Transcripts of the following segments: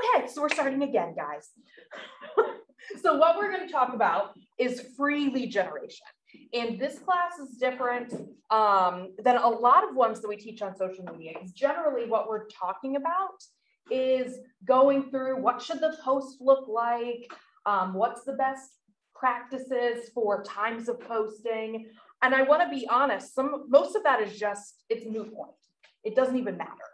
Okay, so we're starting again, guys. so what we're going to talk about is free lead generation. And this class is different um, than a lot of ones that we teach on social media. Generally what we're talking about is going through what should the post look like, um, what's the best practices for times of posting. And I want to be honest, some most of that is just it's moot point. It doesn't even matter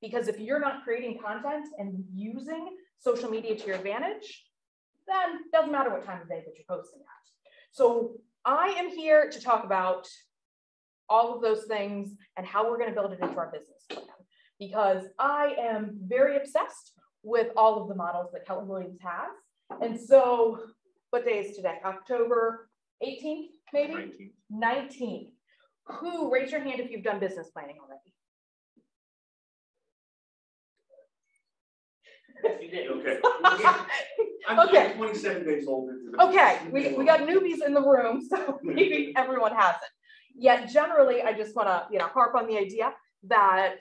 because if you're not creating content and using social media to your advantage, then it doesn't matter what time of day that you're posting at. So I am here to talk about all of those things and how we're going to build it into our business plan because I am very obsessed with all of the models that Keller Williams has. And so, what day is today? October 18th, maybe? 19th. 19th. Who, raise your hand if you've done business planning already. Okay. I'm Okay. 27 days old. Okay, we, we got newbies in the room, so maybe everyone hasn't. Yet generally, I just want to, you know, harp on the idea that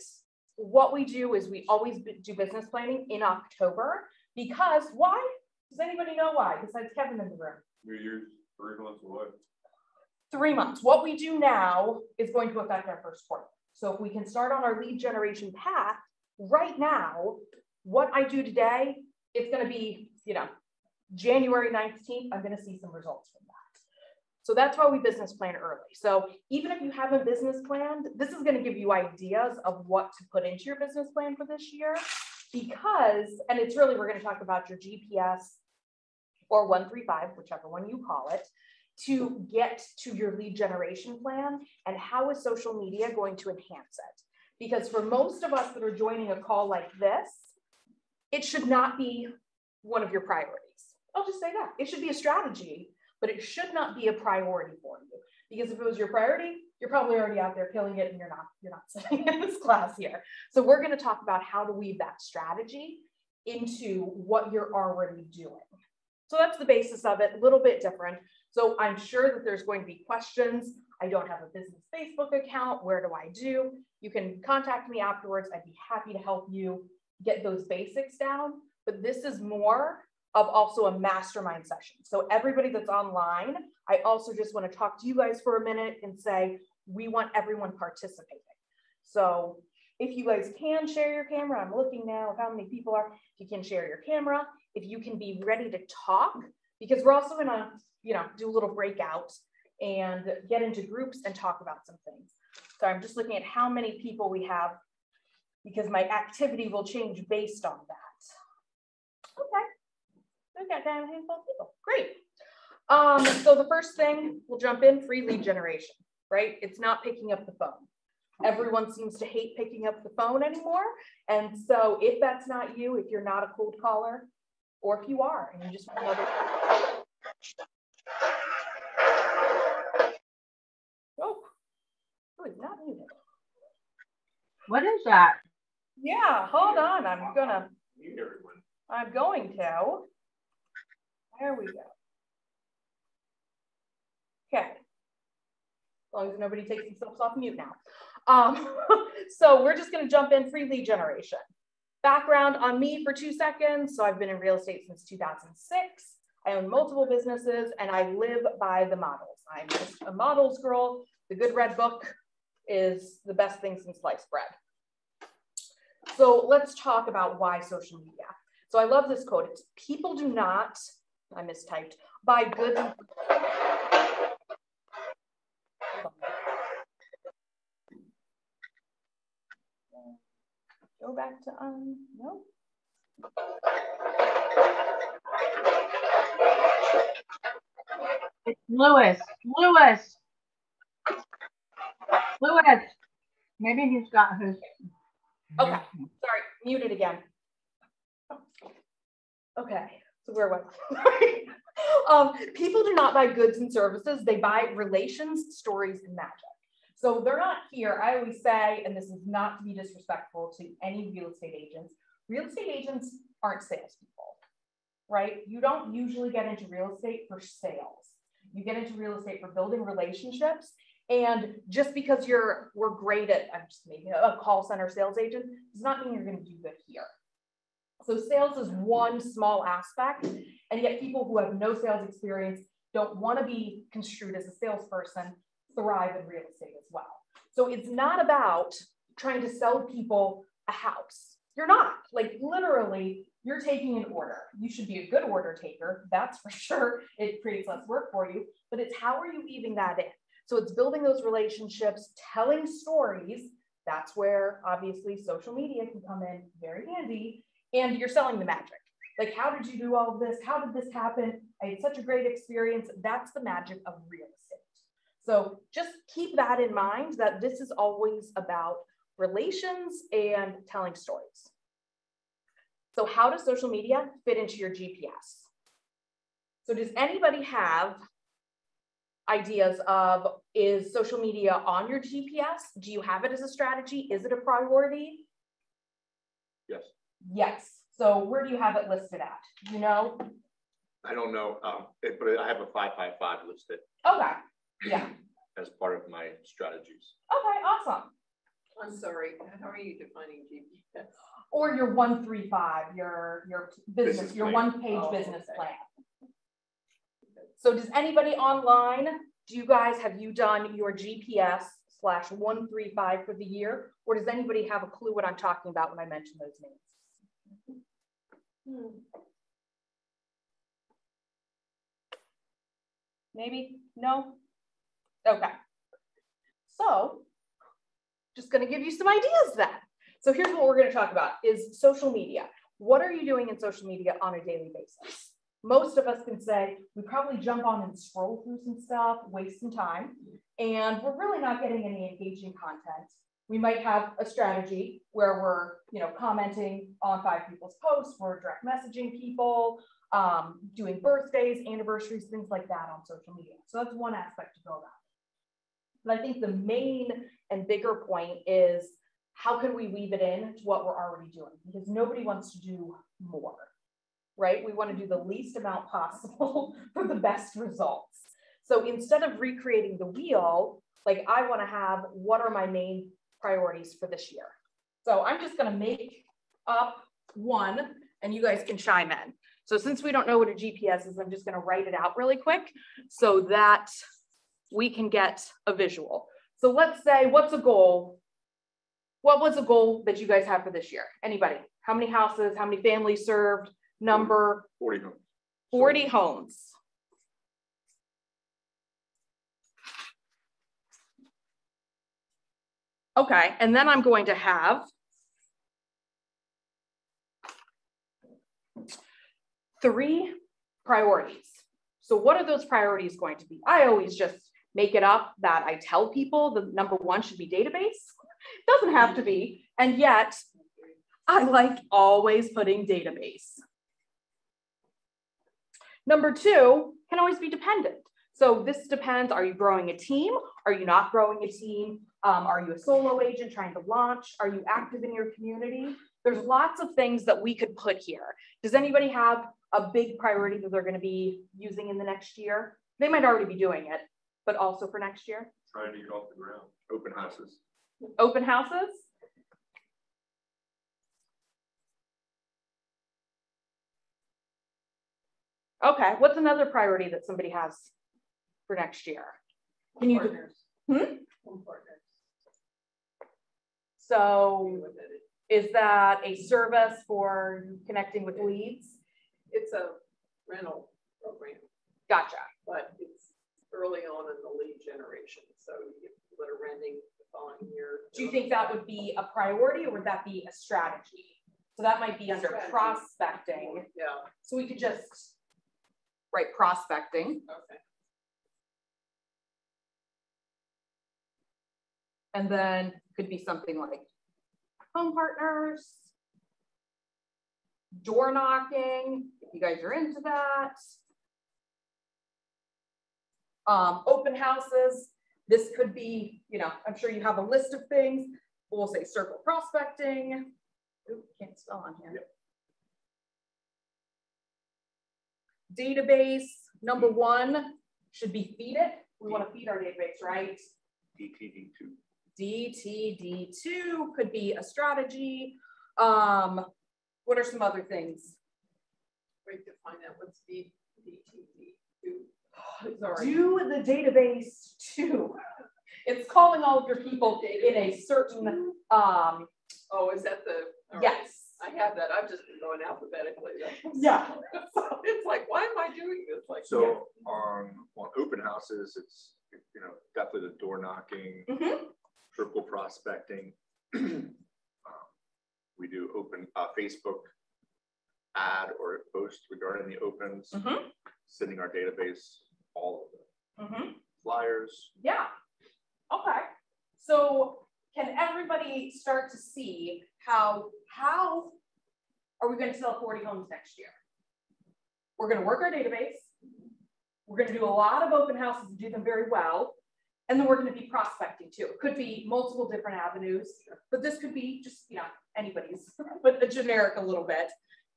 what we do is we always do business planning in October because why? Does anybody know why besides Kevin in the room? New Year's three months away. Three months. What we do now is going to affect our first quarter. So if we can start on our lead generation path right now, what I do today, it's going to be, you know, January 19th, I'm going to see some results from that. So that's why we business plan early. So even if you haven't business planned, this is going to give you ideas of what to put into your business plan for this year. Because, and it's really, we're going to talk about your GPS or 135, whichever one you call it, to get to your lead generation plan and how is social media going to enhance it? Because for most of us that are joining a call like this, it should not be one of your priorities. I'll just say that. It should be a strategy, but it should not be a priority for you. Because if it was your priority, you're probably already out there killing it and you're not, you're not sitting in this class here. So we're going to talk about how to weave that strategy into what you're already doing. So that's the basis of it, a little bit different. So I'm sure that there's going to be questions. I don't have a business Facebook account. Where do I do? You can contact me afterwards. I'd be happy to help you get those basics down, but this is more of also a mastermind session. So everybody that's online, I also just want to talk to you guys for a minute and say, we want everyone participating. So if you guys can share your camera, I'm looking now how many people are, if you can share your camera, if you can be ready to talk, because we're also gonna, you know, do a little breakout and get into groups and talk about some things. So I'm just looking at how many people we have because my activity will change based on that. Okay, we've got down a handful of people, great. Um, so the first thing, we'll jump in, free lead generation, right? It's not picking up the phone. Everyone seems to hate picking up the phone anymore. And so if that's not you, if you're not a cold caller, or if you are and you just want another. Oh, oh, not muted. What is that? Yeah, hold on. I'm gonna. I'm going to. There we go. Okay. As long as nobody takes themselves off mute now. Um, so we're just gonna jump in free lead generation. Background on me for two seconds. So I've been in real estate since 2006. I own multiple businesses and I live by the models. I'm just a models girl. The Good Red Book is the best thing since sliced bread. So let's talk about why social media. So I love this quote. It's people do not, I mistyped, buy goods. Go back to, um, no. It's Lewis. Lewis. Lewis. Maybe he's got his Okay, sorry, muted again. Okay, so where was I? um, people do not buy goods and services, they buy relations, stories, and magic. So they're not here. I always say, and this is not to be disrespectful to any real estate agents, real estate agents aren't salespeople, right? You don't usually get into real estate for sales. You get into real estate for building relationships and just because you're we're great at I'm just making a call center sales agent does not mean you're going to do good here. So sales is one small aspect, and yet people who have no sales experience don't want to be construed as a salesperson thrive in real estate as well. So it's not about trying to sell people a house. You're not like literally, you're taking an order. You should be a good order taker. That's for sure. It creates less work for you, but it's how are you weaving that in? So it's building those relationships, telling stories. That's where obviously social media can come in very handy. And you're selling the magic. Like, how did you do all of this? How did this happen? I had such a great experience. That's the magic of real estate. So just keep that in mind that this is always about relations and telling stories. So how does social media fit into your GPS? So does anybody have ideas of, is social media on your GPS? Do you have it as a strategy? Is it a priority? Yes. Yes. So where do you have it listed at? You know? I don't know, um, it- but I have a five by five listed Okay. Yeah. as part of my strategies. Okay, awesome. I'm sorry, how are you defining GPS? Or your one, three, five, your, your business, Business your plan. one page Oh, business okay. plan. So does anybody online, do you guys, have you done your GPS slash one, three, five for the year? Or does anybody have a clue what I'm talking about when I mention those names? Hmm. Maybe, no? Okay. So, just gonna give you some ideas then. So here's what we're gonna talk about is social media. What are you doing in social media on a daily basis? Most of us can say, we probably jump on and scroll through some stuff, waste some time, and we're really not getting any engaging content. We might have a strategy where we're, you know, commenting on five people's posts, we're direct messaging people, um, doing birthdays, anniversaries, things like that on social media. So that's one aspect to go about. But I think the main and bigger point is how can we weave it in to what we're already doing? Because nobody wants to do more, right? We want to do the least amount possible for the best results. So instead of recreating the wheel, like I want to have what are my main priorities for this year? So I'm just going to make up one and you guys can chime in. So since we don't know what a GPS is, I'm just going to write it out really quick so that we can get a visual. So let's say, what's a goal? What was a goal that you guys have for this year? Anybody? How many houses? How many families served? Number Forty homes. 40 homes. Okay, and then I'm going to have three priorities. So what are those priorities going to be? I always just make it up that I tell people the number one should be database. Doesn't have to be, and yet I like always putting database. Number two can always be dependent. So this depends, are you growing a team? Are you not growing a team? Um, are you a solo agent trying to launch? Are you active in your community? There's lots of things that we could put here. Does anybody have a big priority that they're gonna be using in the next year? They might already be doing it, but also for next year. Trying to get off the ground. Open houses. Open houses? Okay, what's another priority that somebody has for next year? Can you, Partners. Hmm? Partners. so What that is. is that a service for connecting with leads? It's a rental program, Gotcha. but it's early on in the lead generation, so you get people that are renting the following year. Do you think that would be a priority or would that be a strategy? So that might be under Strategy. prospecting. Yeah, So we could just write prospecting okay. and then could be something like home partners, door knocking, if you guys are into that. Um, open houses, this could be, you know, I'm sure you have a list of things. We'll say circle prospecting. Oop, can't spell on here. Database, number one, should be feed it. We want to feed our database, right? DTD two. DTD2 could be a strategy. Um, What are some other things? Wait to find out what's D, DTD, do, sorry. Do the database too. It's calling all of your people in a certain, um, Oh, is that the? all right. yes. I have that, I've just been going alphabetically. That's- Yeah. So It's like, why am I doing this? Like, So on, on open houses, it's, you know, definitely the door knocking, Mhm. triple prospecting. Um, We do open, uh, Facebook ad or post regarding the opens, Mhm. sending our database, all of the Mhm. flyers. Yeah. Okay. So can everybody start to see how, how are we gonna sell forty homes next year? We're gonna work our database. We're gonna do a lot of open houses and do them very well. And then we're gonna be prospecting too. It could be multiple different avenues, but this could be just, you know, anybody's, but a generic a little bit.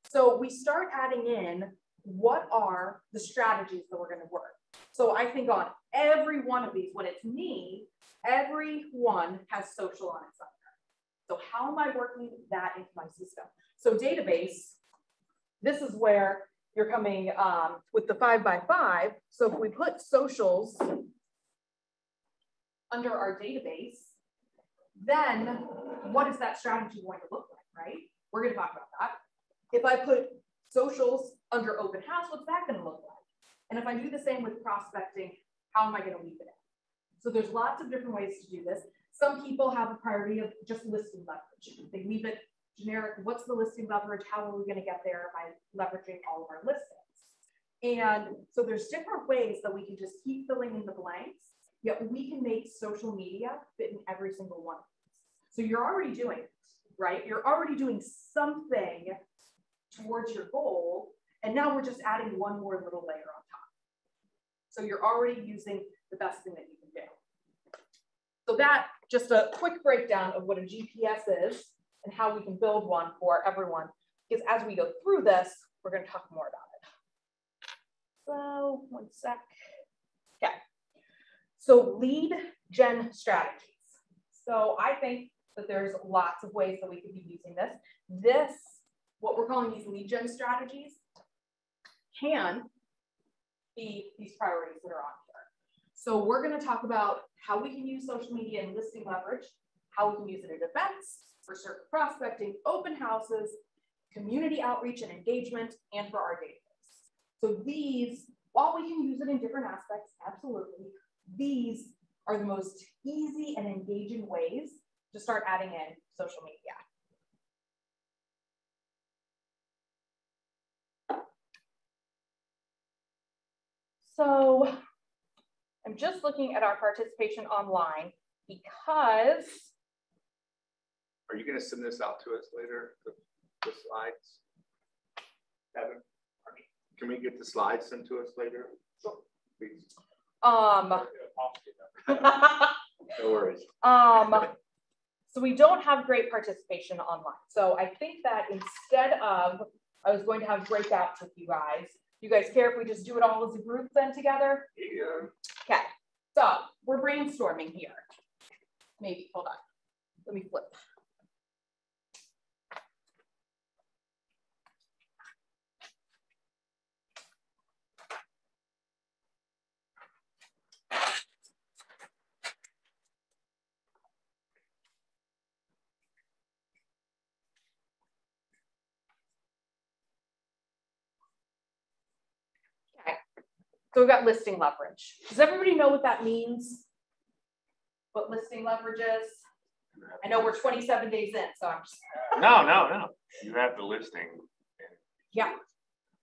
So we start adding in, what are the strategies that we're gonna work? So I think on every one of these, when it's me, every one has social on its own. So how am I working that into my system? So database, this is where you're coming um, with the five by five. So if we put socials under our database, then what is that strategy going to look like, right? We're gonna talk about that. If I put socials under open house, what's that gonna look like? And if I do the same with prospecting, how am I gonna weave it in? So there's lots of different ways to do this. Some people have a priority of just listing leverage. They leave it generic. What's the listing leverage? How are we gonna get there by leveraging all of our listings? And so there's different ways that we can just keep filling in the blanks, yet we can make social media fit in every single one. So you're already doing it, right? You're already doing something towards your goal. And now we're just adding one more little layer on top. So you're already using the best thing that you can do. So that, just a quick breakdown of what a GPS is and how we can build one for everyone. Because as we go through this, we're gonna talk more about it. So, one sec. Okay. So lead gen strategies. So I think that there's lots of ways that we could be using this. This, what we're calling these lead gen strategies, can be these priorities that are on here. So we're gonna talk about how we can use social media and listing leverage, how we can use it at events, for certain prospecting, open houses, community outreach and engagement, and for our database. So these, while we can use it in different aspects, absolutely, these are the most easy and engaging ways to start adding in social media. So I'm just looking at our participation online because Are you gonna send this out to us later, the, the slides? Evan, can we get the slides sent to us later? Please. um No worries. Um, so we don't have great participation online. So I think that instead of, I was going to have breakouts with you guys. You guys care if we just do it all as a group then together? Yeah. Okay, so we're brainstorming here. Maybe, hold on. Let me flip. Okay, so we've got listing leverage. Does everybody know what that means? What listing leverage is? I know we're twenty-seven days in, so I'm just, No, no, no. You have the listing. yeah.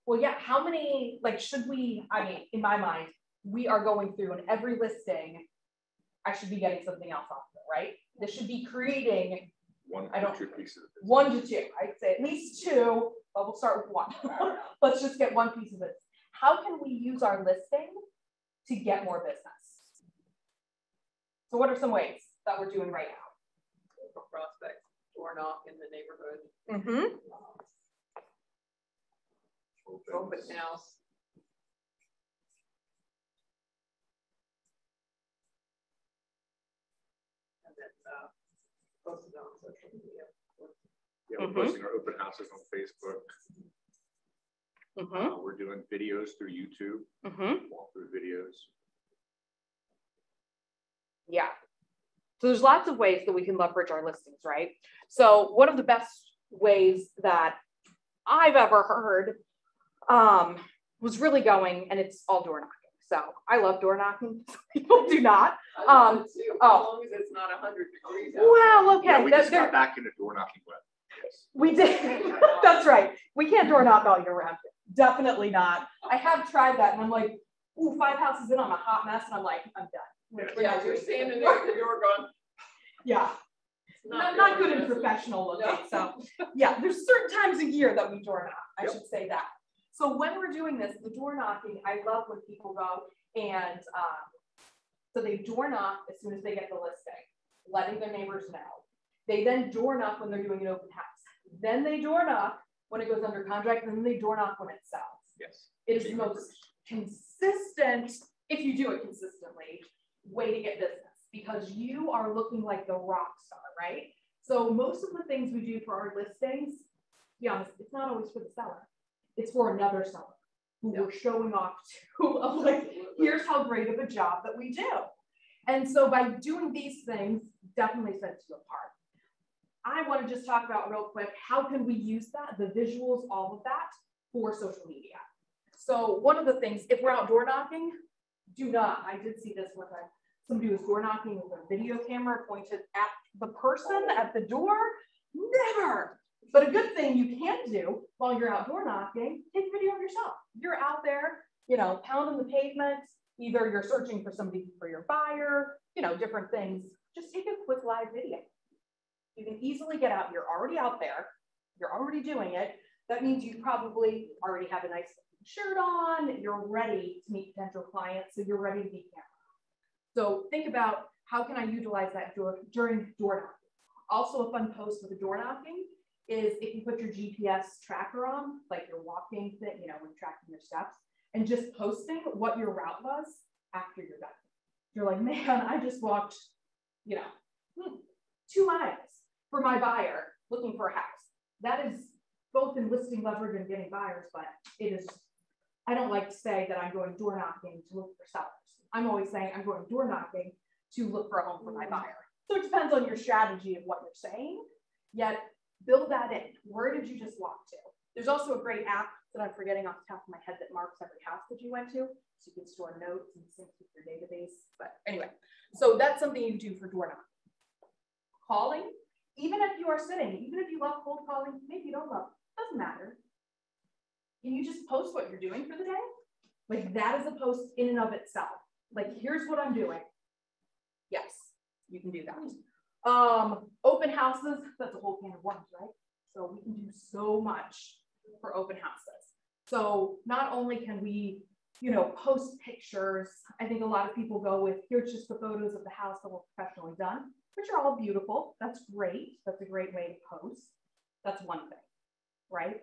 Well, yeah, how many, like, should we, I mean, in my mind, we are going through and every listing, I should be getting something else off of it, right? This should be creating One, I don't- two pieces. one to two, I'd say at least two, but we'll start with one. Let's just get one piece of it. How can we use our listing to get more business? So what are some ways that we're doing right now? prospects, door knock in the neighborhood. Mm-hmm. open house. And then, uh, post on social media. Yeah, we're Mhm. posting our open houses on Facebook. Mm-hmm, Uh, we're doing videos through YouTube, mm-hmm. walkthrough videos. Yeah. So there's lots of ways that we can leverage our listings, right? So one of the best ways that I've ever heard um, was really going, and it's all door knocking. So I love door knocking. People do not. I love Um, it too, as oh. long as it's not a hundred degrees out. Well, Yeah, okay. we that- just got back into door knocking web. Yes. We did. That's right. We can't door knock all year round. Definitely not. I have tried that and I'm like, ooh, five houses in, I'm a hot mess. And I'm like, I'm done. We're- we're Yeah, not you're standing there door going. Yeah, "It's not, not good and professional looking. No. So, yeah, there's certain times a year that we door knock. I Yep. should say that. So when we're doing this, the door knocking, I love when people go and, um, so they door knock as soon as they get the listing, letting their neighbors know. They then door knock when they're doing an open house. Then they door knock when it goes under contract, and then they door knock when it sells. Yes. It is the most consistent, if you do it consistently, way to get business because you are looking like the rock star, right? So most of the things we do for our listings, be honest, it's not always for the seller. It's for another seller who we're showing off to of like, here's how great of a job that we do. And so by doing these things, definitely sets you apart. I want to just talk about real quick, how can we use that, the visuals, all of that for social media? So one of the things, if we're outdoor knocking, do not, I did see this one time, somebody was door knocking with a video camera pointed at the person at the door, never. But a good thing you can do while you're outdoor knocking, take a video of yourself. You're out there, you know, pounding the pavement, either you're searching for somebody for your buyer, you know, different things. Just take a quick live video. You can easily get out, you're already out there, you're already doing it. That means you probably already have a nice shirt on, you're ready to meet potential clients, so you're ready to be camera. So think about how can I utilize that door, during door knocking. Also a fun post with the door knocking is if you put your GPS tracker on, like your walking thing, you know, when tracking your steps, and just posting what your route was after you're done. You're like, man, I just walked, you know, hmm, two miles for my buyer looking for a house. That is both in listing leverage and getting buyers, but it is, I don't like to say that I'm going door knocking to look for sellers. I'm always saying I'm going door knocking to look for a home for my mm. buyer. So it depends on your strategy of what you're saying, yet build that in. Where did you just walk to? There's also a great app that I'm forgetting off the top of my head that marks every house that you went to. So you can store notes and sync with your database. But anyway, so that's something you do for door knocking. Calling, even if you are sitting, even if you love cold calling, maybe you don't love, doesn't matter. Can you just post what you're doing for the day? Like that is a post in and of itself. Like, here's what I'm doing. Yes, you can do that. Um, open houses, that's a whole can of worms, right? So we can do so much for open houses. So not only can we, you know, post pictures, I think a lot of people go with, here's just the photos of the house that were professionally done, which are all beautiful. That's great. That's a great way to post. That's one thing, right?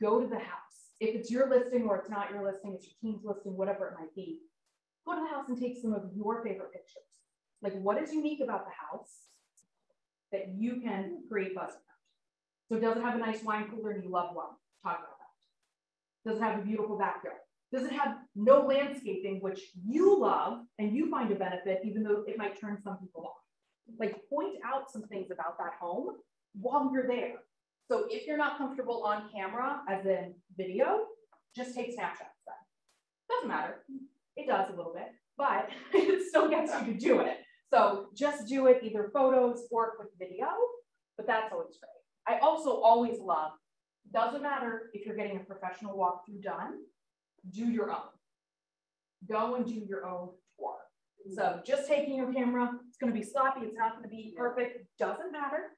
Go to the house. If it's your listing or it's not your listing, it's your team's listing, whatever it might be, go to the house and take some of your favorite pictures. Like what is unique about the house that you can create buzz around? So does it have a nice wine cooler and you love wine? Talk about that. Does it have a beautiful backyard? Does it have no landscaping, which you love and you find a benefit, even though it might turn some people off? Like point out some things about that home while you're there. So if you're not comfortable on camera, as in video, just take snapshots then. Doesn't matter. It does a little bit, but it still gets you to do it. So just do it either photos or with video, but that's always great. I also always love, doesn't matter if you're getting a professional walkthrough done, do your own. Go and do your own. So just taking your camera, it's gonna be sloppy, it's not gonna be perfect, doesn't matter.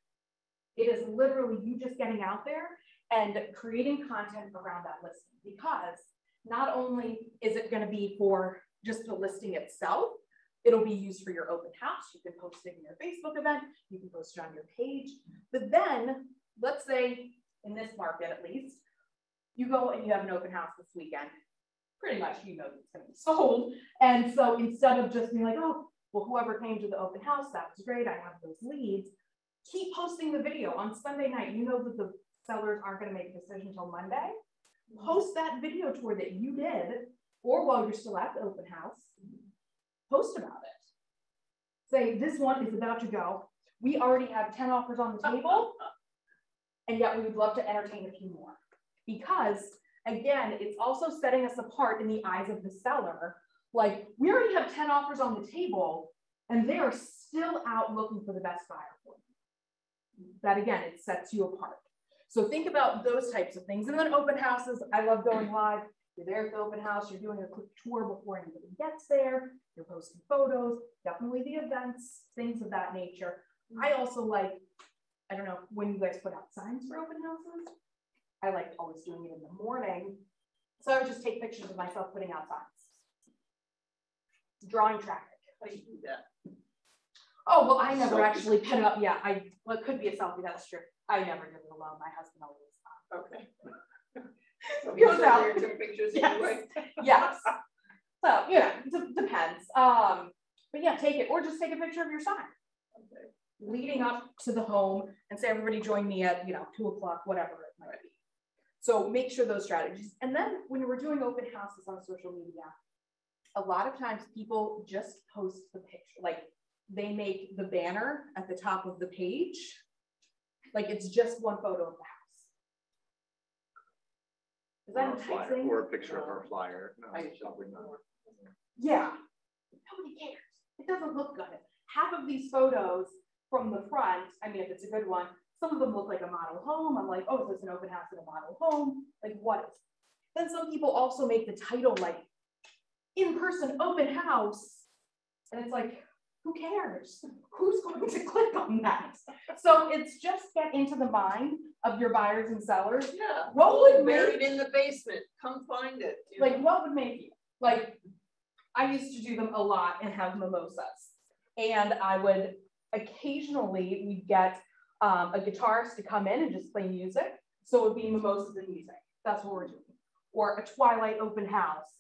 It is literally you just getting out there and creating content around that listing because not only is it gonna be for just the listing itself, it'll be used for your open house. You can post it in your Facebook event, you can post it on your page. But then, let's say in this market at least, you go and you have an open house this weekend. Pretty much you know it's gonna be sold. And so instead of just being like, oh, well, whoever came to the open house, that was great, I have those leads. keep posting the video on Sunday night. You know that the sellers aren't gonna make a decision until Monday. Mm-hmm. Post that video tour that you did, or while you're still at the open house, post about it. Say, this one is about to go. We already have ten offers on the table. And yet we would love to entertain a few more. Because again, it's also setting us apart in the eyes of the seller. Like, we already have ten offers on the table and they are still out looking for the best buyer for you. That again, it sets you apart. So think about those types of things. And then open houses, I love going live. You're there at the open house, you're doing a quick tour before anybody gets there, you're posting photos, definitely the events, things of that nature. I also like, I don't know, when you guys put out signs for open houses, I liked always doing it in the morning. So I would just take pictures of myself putting out signs. Drawing traffic. How do you do that? Oh, well, I never Selfie. actually put up, yeah, I, well, it could be a selfie, that's true. I never did it alone, my husband always. uh, Okay. So Goes you sit out. there and took pictures Yes. anyway? Yes. So, yeah, d- depends. Um, but yeah, take it, or just take a picture of your sign Okay. leading up to the home and say, everybody join me at, you know, two o'clock, whatever it. So make sure those strategies. And then when we're doing open houses on social media, a lot of times people just post the picture, like they make the banner at the top of the page. Like it's just one photo of the house. Is that enticing? Or a picture of our flyer. No, I probably not. Yeah. Nobody cares. It doesn't look good. Half of these photos from the front, I mean, if it's a good one, some of them look like a model home. I'm like, oh, is this an open house in a model home? Like, what is? Then some people also make the title like in-person open house. And it's like, who cares? Who's going to click on that? So it's just get into the mind of your buyers and sellers. Yeah. What would Buried in the basement, come find it. Like, know? what would make you? Like, I used to do them a lot and have mimosas. And I would occasionally, we'd get um, a guitarist to come in and just play music. So it would be mimosas and music. That's what we're doing. Or a twilight open house.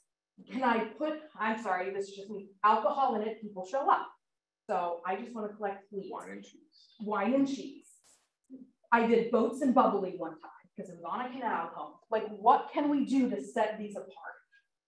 Can I put, I'm sorry, this is just me, alcohol in it, people show up. So I just want to collect fleas Wine and cheese. wine and cheese. I did boats and bubbly one time because it was on a canal home. Like, what can we do to set these apart?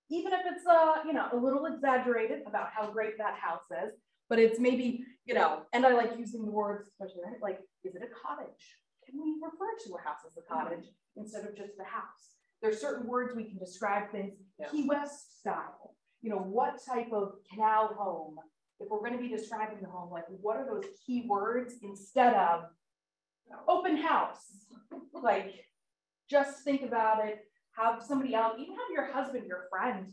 Even if it's uh, you know, a little exaggerated about how great that house is, but it's maybe, you know, and I like using the words, especially like, is it a cottage? Can we refer to a house as a cottage instead of just the house? There's certain words we can describe things, Yeah. Key West style. You know, what type of canal home? If we're going to be describing the home, like what are those key words instead of open house? Like, just think about it. Have somebody else, even have your husband, your friend,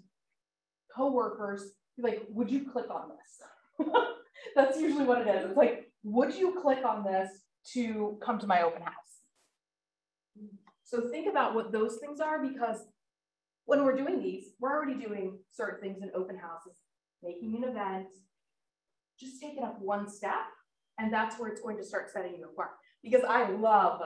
coworkers, be like, would you click on this? That's usually what it is. It's like, would you click on this to come to my open house? So think about what those things are because when we're doing these, we're already doing certain things in open houses, making an event, just take it up one step, and that's where it's going to start setting you apart. Because I love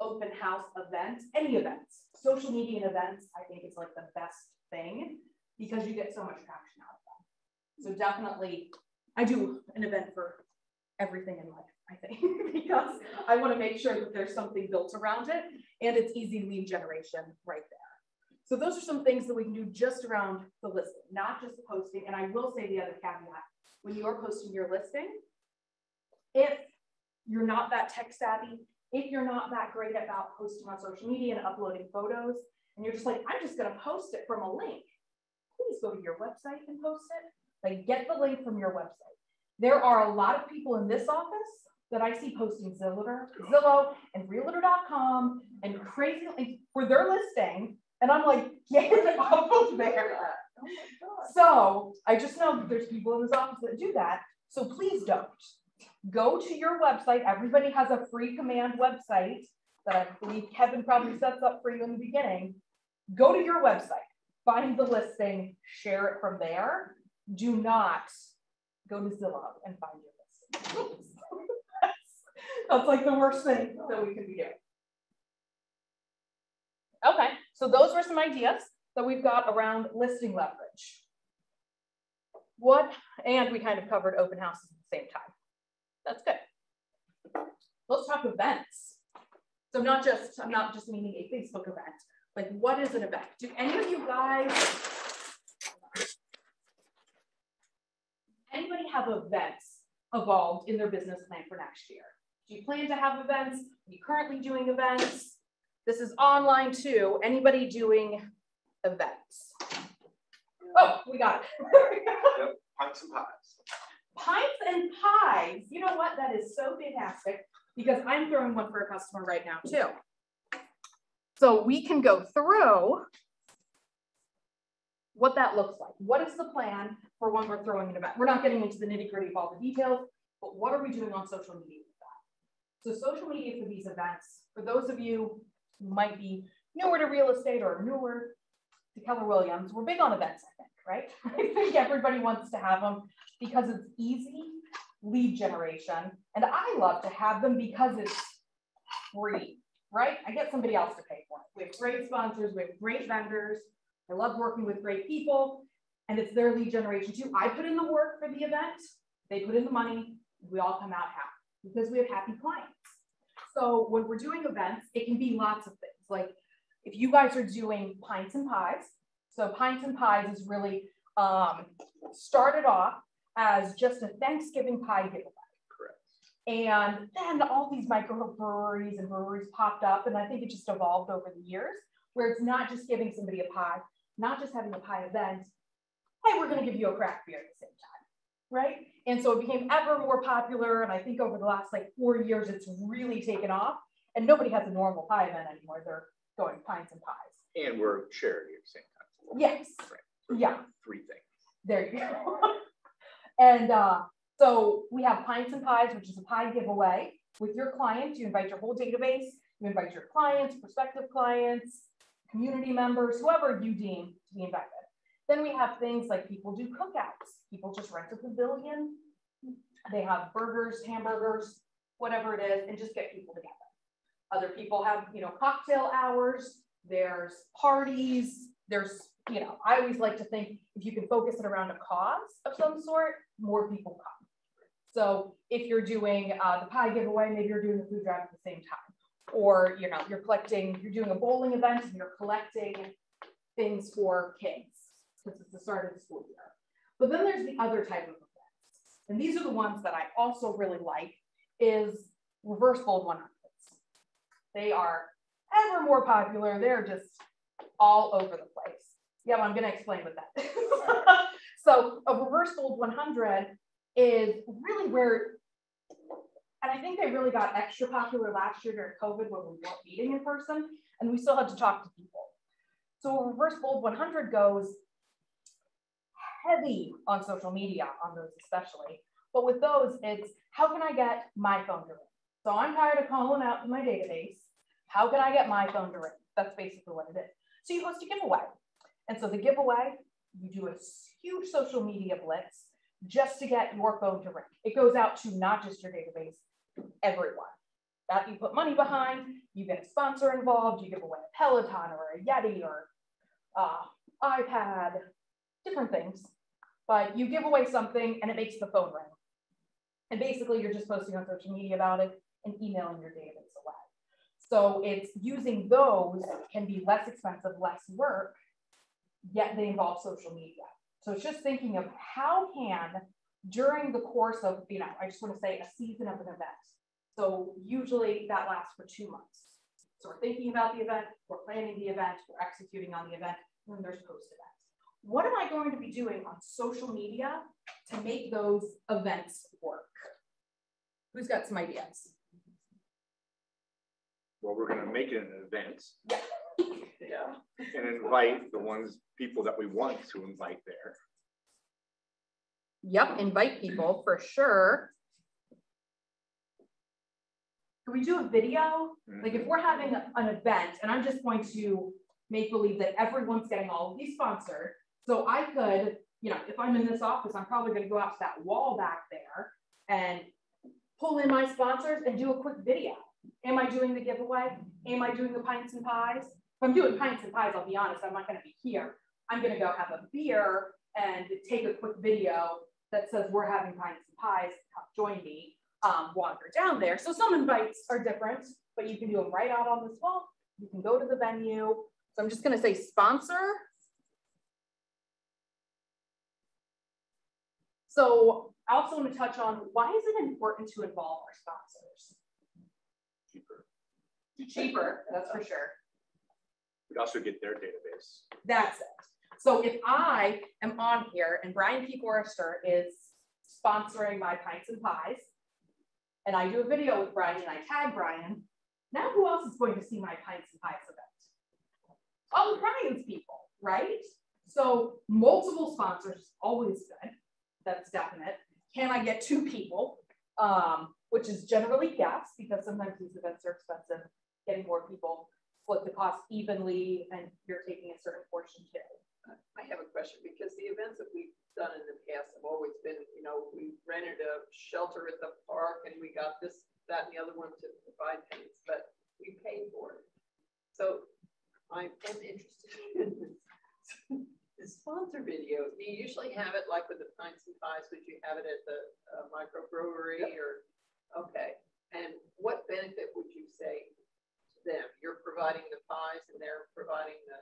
open house events, any events, social media and events, I think it's like the best thing because you get so much traction out of them. So definitely, I do an event for everything in life, I think, because I want to make sure that there's something built around it and it's easy lead generation right there. So those are some things that we can do just around the listing, not just posting. And I will say the other caveat, when you are posting your listing, if you're not that tech savvy, if you're not that great about posting on social media and uploading photos, and you're just like, I'm just gonna post it from a link, please go to your website and post it. Like get the link from your website. There are a lot of people in this office that I see posting Zillow, Zillow and Realtor.com and crazy for their listing. And I'm like, get off of there. Oh. So I just know that there's people in this office that do that. So please don't. Go to your website. Everybody has a free command website that I believe Kevin probably sets up for you in the beginning. Go to your website, find the listing, share it from there. Do not go to Zillow and find your listing. That's, like the worst thing that we could be doing. Okay, so those were some ideas that we've got around listing leverage. What, and we kind of covered open houses at the same time. That's good. let's talk events. So not just, I'm not just meaning a Facebook event, like what is an event? Do any of you guys? Anybody have events evolved in their business plan for next year? Do you plan to have events? Are you currently doing events? This is online too. Anybody doing events? Oh, we got it. Pints and pies. Pints and pies. You know what? That is so fantastic because I'm throwing one for a customer right now too. So we can go through what that looks like. What is the plan for when we're throwing an event? We're not getting into the nitty gritty of all the details, but what are we doing on social media? So social media for these events, for those of you who might be newer to real estate or newer to Keller Williams, we're big on events, I think, right? I think everybody wants to have them because it's easy lead generation. And I love to have them because it's free, right? I get somebody else to pay for it. We have great sponsors, we have great vendors. I love working with great people and it's their lead generation too. I put in the work for the event, they put in the money, we all come out happy because we have happy clients. So when we're doing events, it can be lots of things. Like if you guys are doing pints and pies, so pints and pies is really um, started off as just a Thanksgiving pie giveaway. Correct. And then all these microbreweries and breweries popped up, and I think it just evolved over the years, where it's not just giving somebody a pie, not just having a pie event. Hey, we're going to give you a craft beer at the same time, right? And so it became ever more popular, and I think over the last like four years, it's really taken off. And nobody has a normal pie event anymore; they're going pints and pies. And we're charity at the same time. Yes. Right. So Yeah. Three things. There you go. and uh, so we have pints and pies, which is a pie giveaway with your clients. You invite your whole database, you invite your clients, prospective clients, community members, whoever you deem to be invited. Then we have things like people do cookouts. People just rent a pavilion. They have burgers, hamburgers, whatever it is, and just get people together. Other people have, you know, cocktail hours. There's parties. There's, you know, I always like to think if you can focus it around a cause of some sort, more people come. So if you're doing uh, the pie giveaway, maybe you're doing the food drive at the same time. Or, you know, you're collecting, you're doing a bowling event and you're collecting things for kids because it's the start of the school year. But then there's the other type of events. And these are the ones that I also really like is reverse fold 100s. They are ever more popular. They're just all over the place. Yeah, well, I'm going to explain what that is. so a reverse fold 100 is really where, and I think they really got extra popular last year during COVID when we weren't meeting in person and we still had to talk to people. So a reverse fold 100 goes heavy on social media, on those especially. But with those, it's how can I get my phone to ring? So I'm tired of calling out to my database. How can I get my phone to ring? That's basically what it is. So you host a giveaway. And so the giveaway, you do a huge social media blitz just to get your phone to ring. It goes out to not just your database, everyone. That you put money behind, you get a sponsor involved, you give away a Peloton or a Yeti or uh, iPad, different things. But you give away something and it makes the phone ring. And basically you're just posting on social media about it and emailing your database away. So it's using those can be less expensive, less work, yet they involve social media. So it's just thinking of how can, during the course of, you know, I just want to say a season of an event. So usually that lasts for two months. So we're thinking about the event, we're planning the event, we're executing on the event, and then there's post events. What am I going to be doing on social media to make those events work? Who's got some ideas? Well, we're gonna make it an event Yeah. and invite the ones, people that we want to invite there. Yep, invite people for sure. Can we do a video? Like if mm-hmm. we're having an event and I'm just going to make believe that everyone's getting all of these sponsored. So I could, you know, if I'm in this office, I'm probably gonna go out to that wall back there and pull in my sponsors and do a quick video. Am I doing the giveaway? Am I doing the pints and pies? If I'm doing pints and pies, I'll be honest, I'm not gonna be here. I'm gonna go have a beer and take a quick video that says we're having pints and pies, come join me. um, wander down there. So some invites are different, but you can do them right out on this wall. You can go to the venue. So I'm just gonna say sponsor. So I also want to touch on why is it important to involve our sponsors? Cheaper. Cheaper, that's for sure. We'd also get their database. That's it. So if I am on here and Brian P. Forrester is sponsoring my pints and pies, and I do a video with Brian and I tag Brian, now who else is going to see my pints and pies event? All of Brian's people, right? So multiple sponsors is always good. That's definite. Can I get two people? Um, which is generally yes, because sometimes these events are expensive. Getting more people split the cost evenly, and you're taking a certain portion too. I have a question, because the events that we've done in the past have always been, you know, we rented a shelter at the park and we got this, that and the other one to provide things, but we paid for it. So I am interested in this. The sponsor video, do you usually have it like with the pints and pies, would you have it at the uh, microbrewery or? Okay, and what benefit would you say to them? You're providing the pies and they're providing the.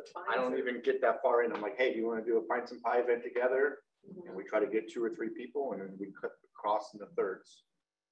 the I don't or- even get that far in. I'm like, hey, do you want to do a pints and pie event together? Mhm. And we try to get two or three people and then we cut across in the thirds,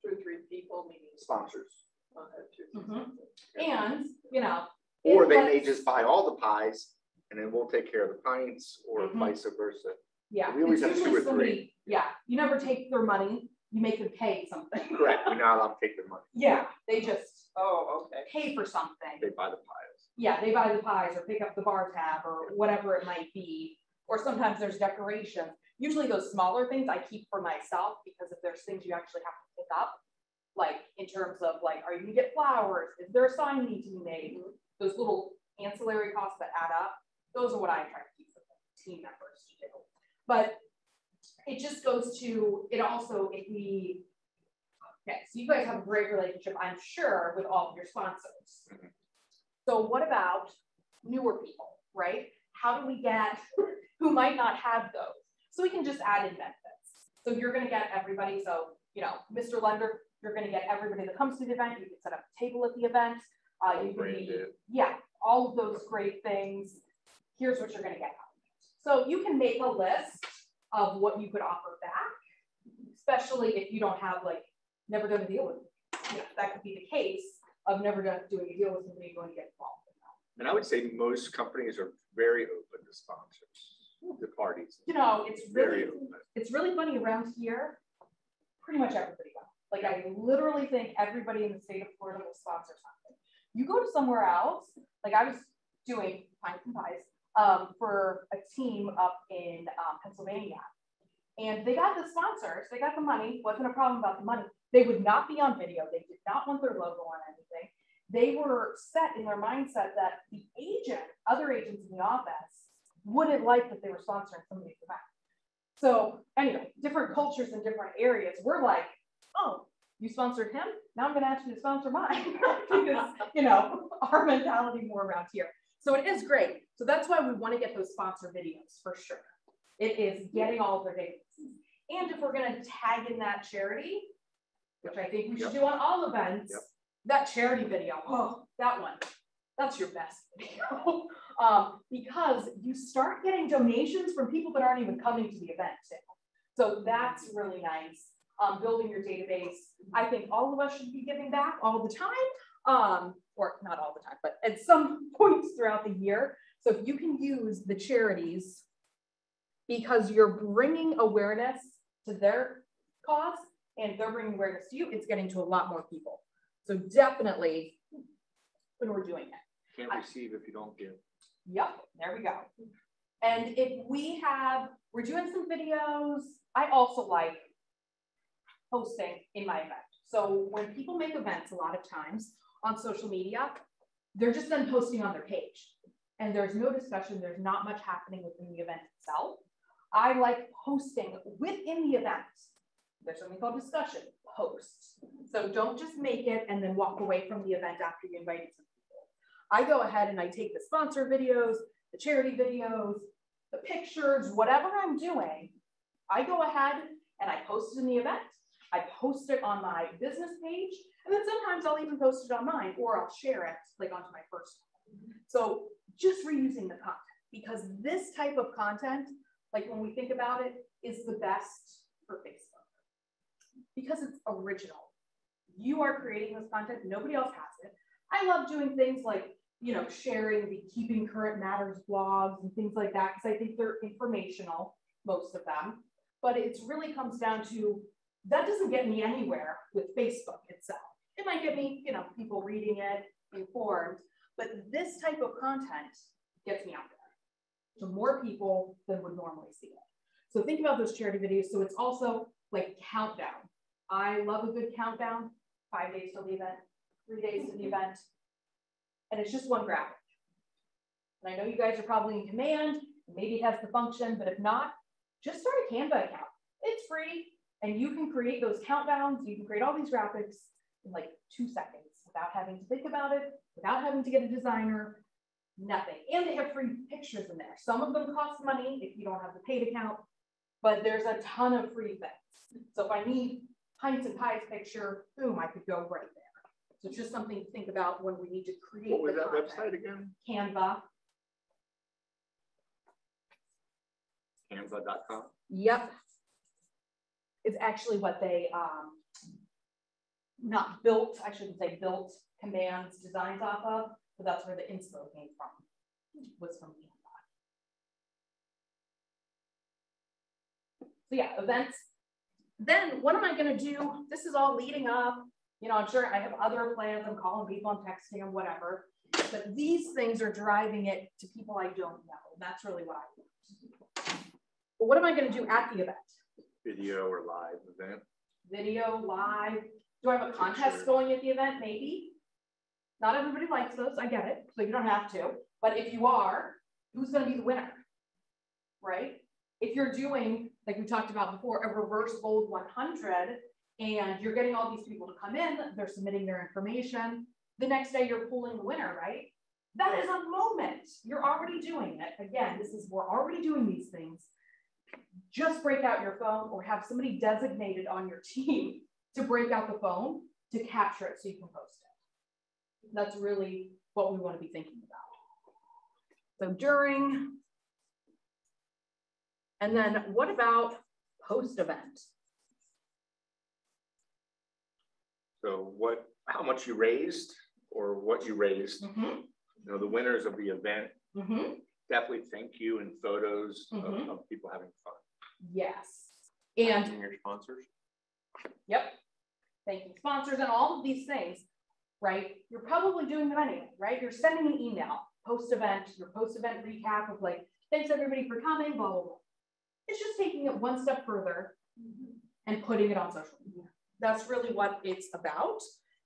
two or three people, meaning. sponsors. uh, two or Mhm. three. And, you know. Or they may just buy all the pies and then we'll take care of the pints or Mhm. vice versa. Yeah. We always it's have two or somebody- Yeah, you never take their money, you make them pay something. Correct, we're not allowed to take their money. Yeah, they just Oh, okay. pay for something. They buy the pies. Yeah, they buy the pies or pick up the bar tab or whatever it might be. Or sometimes there's decorations. Usually those smaller things I keep for myself because if there's things you actually have to pick up, like in terms of like, are you gonna get flowers? Is there a sign need to be made? Those little ancillary costs that add up, those are what I try to keep the team members to do. But it just goes to, it also, if we, okay, so you guys have a great relationship, I'm sure, with all of your sponsors. Mhm. So what about newer people, right? How do we get, who might not have those? So we can just add in benefits. So you're gonna get everybody, so, you know, Mr. Lender, you're gonna get everybody that comes to the event, you can set up a table at the event. Uh, you can be, yeah, all of those great things. Here's what you're gonna get. out of it. So you can make a list of what you could offer back, especially if you don't have like, never done a deal with, you know, that could be the case of never done, doing a deal with somebody going to get involved in. And I would say most companies are very open to sponsors, hmm. the parties. You know, it's Very really, open. it's really funny around here, pretty much everybody will. Like I literally think everybody in the state of Florida will sponsor something. You go to somewhere else, like I was doing pints and pies um, for a team up in um, Pennsylvania. And they got the sponsors, they got the money, wasn't a problem about the money. They would not be on video. They did not want their logo on anything. They were set in their mindset that the agent, other agents in the office, wouldn't like that they were sponsoring somebody's event. So anyway, different cultures in different areas. We're like, oh, you sponsored him? Now I'm gonna ask you to sponsor mine. because, you know, our mentality more around here. So it is great. So that's why we want to get those sponsor videos for sure. It is getting all of their data. And if we're gonna tag in that charity, which I think we should do on all events, Yep. that charity video, oh, that one, that's your best video. um, because you start getting donations from people that aren't even coming to the event too. So that's really nice. Um, building your database. I think all of us should be giving back all the time. Um, or not all the time, but at some points throughout the year. So if you can use the charities because you're bringing awareness to their cause and they're bringing awareness to you, it's getting to a lot more people. So definitely when we're doing it. Can't receive if you don't give. Yep, there we go. And if we have, we're doing some videos. I also like posting in my event. So when people make events, a lot of times on social media, they're just then posting on their page. And there's no discussion, there's not much happening within the event itself. I like posting within the event. There's something called discussion, post. So don't just make it and then walk away from the event after you invited some people. I go ahead and I take the sponsor videos, the charity videos, the pictures, whatever I'm doing, I go ahead and I post it in the event. I post it on my business page, and then sometimes I'll even post it on mine, or I'll share it like onto my personal. So just reusing the content because this type of content, like when we think about it, is the best for Facebook because it's original. You are creating this content, nobody else has it. I love doing things like, you know, sharing the Keeping Current Matters blogs and things like that because I think they're informational, most of them. But it really comes down to that doesn't get me anywhere with Facebook itself. It might get me, you know, people reading it, informed, but this type of content gets me out there to more people than would normally see it. So think about those charity videos. So it's also like countdown. I love a good countdown, five days till the event, three days to the event. And it's just one graphic. And I know you guys are probably in command, maybe it has the function, but if not, just start a Canva account. It's free and you can create those countdowns. You can create all these graphics in like two seconds without having to think about it, without having to get a designer, nothing. And they have free pictures in there. Some of them cost money if you don't have the paid account, but there's a ton of free things. So if I need pints and pies picture, boom, I could go right there. So it's just something to think about when we need to create. What was that content. website again? Canva. Canva.com? Yep. It's actually what they, um, not built, I shouldn't say built commands designs off of, but that's where the inspo came from, was from Canva. So yeah, events. Then what am I gonna do? This is all leading up. You know, I'm sure I have other plans. I'm calling people, I'm texting them, whatever. But these things are driving it to people I don't know. That's really what I want. But what am I gonna do at the event? Video or live event? video, live. Do I have a contest going at the event? Maybe. Not everybody likes those, I get it, so you don't have to. But if you are, who's gonna be the winner? Right? If you're doing, like we talked about before, a reverse gold one hundred, and you're getting all these people to come in, they're submitting their information, the next day you're pulling the winner, right? That is a moment. You're already doing it. Again, this is, we're already doing these things just break out your phone or have somebody designated on your team to break out the phone to capture it so you can post it. That's really what we want to be thinking about. So during, and then what about post event? So what, how much you raised or what you raised, Mhm, you know, the winners of the event, mhm, definitely thank you and photos of, Mhm. of people having fun. Yes. And And your sponsors? Yep. Thanking sponsors and all of these things, right? You're probably doing them anyway, right? You're sending an email, post event, your post event recap of like, thanks everybody for coming, blah, blah, blah. It's just taking it one step further mm-hmm. and putting it on social media. That's really what it's about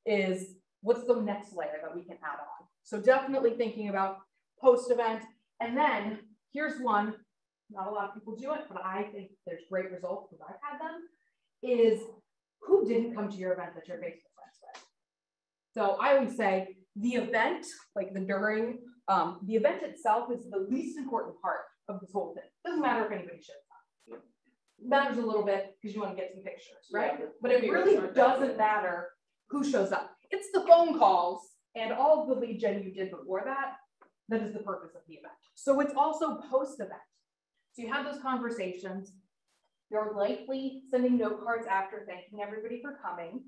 is what's the next layer that we can add on. So definitely thinking about post event. And then here's one, not a lot of people do it, but I think there's great results because I've had them, is who didn't come to your event that you're Facebook friends with? So I always say the event, like the during, um, the event itself is the least important part of this whole thing. Doesn't matter if anybody shows up. Matters a little bit because you want to get some pictures, right? Yeah, But it really doesn't matter who shows up. It's the phone calls and all of the lead gen you did before that. That is the purpose of the event. So it's also post event. So you have those conversations. You're likely sending note cards after thanking everybody for coming.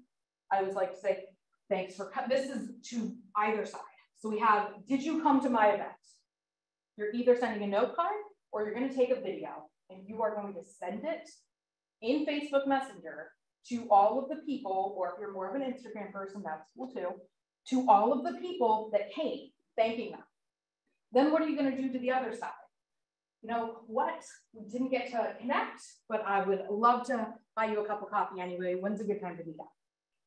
I always like to say, thanks for coming. This is to either side. So we have, did you come to my event? You're either sending a note card or you're going to take a video and you are going to send it in Facebook Messenger to all of the people, or if you're more of an Instagram person, that's cool too, to all of the people that came, thanking them. Then what are you going to do to the other side? You know what? We didn't get to connect, but I would love to buy you a cup of coffee anyway. When's a good time to meet up?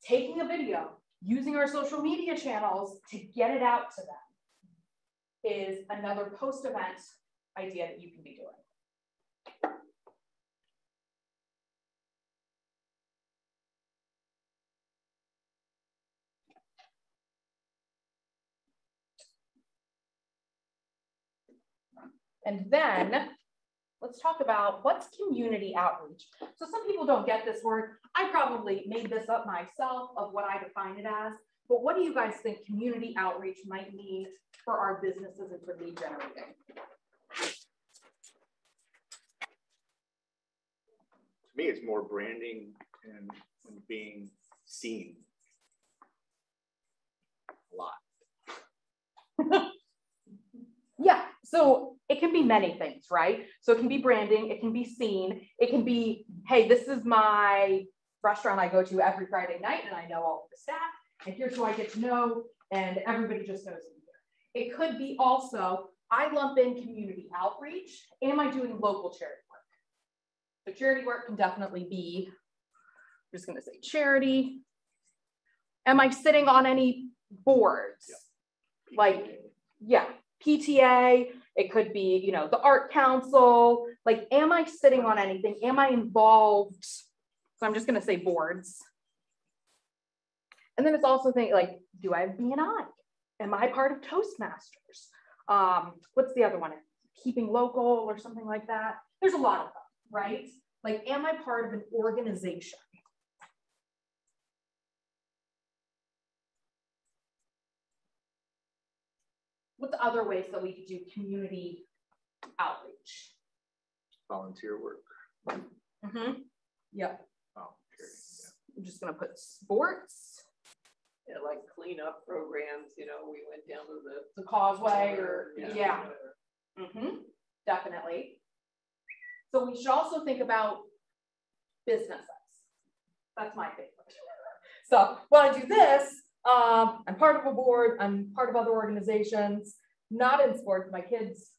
Taking a video, using our social media channels to get it out to them is another post event idea that you can be doing. And then let's talk about what's community outreach. So some people don't get this word. I probably made this up myself of what I define it as. But what do you guys think community outreach might mean for our businesses and for lead generating? To me, it's more branding and, and being seen. A lot. Yeah, so it can be many things, right? So it can be branding, it can be seen, it can be, hey, this is my restaurant I go to every Friday night and I know all of the staff, and here's who I get to know, and everybody just knows me here. It could be also, I lump in community outreach. Am I doing local charity work? So charity work can definitely be, I'm just gonna say charity. Am I sitting on any boards? Like, yeah, PTA, it could be, you know, the art council, like, am I sitting on anything? Am I involved? So I'm just gonna say boards. And then it's also think like, do I have BNI? Am I part of Toastmasters? Um, what's the other one? Keeping local or something like that. There's a lot of them, right? Like, am I part of an organization? What's other ways that we could do community outreach? Volunteer work. Mm-hmm. Yep. Oh, period, I'm just gonna put sports, Yeah, like cleanup programs, you know, we went down to the. the causeway or, Yeah. yeah. Mm-hmm, definitely. So we should also think about businesses. That's my favorite. So when I do this, um, I'm part of a board, I'm part of other organizations, not in sports. My kids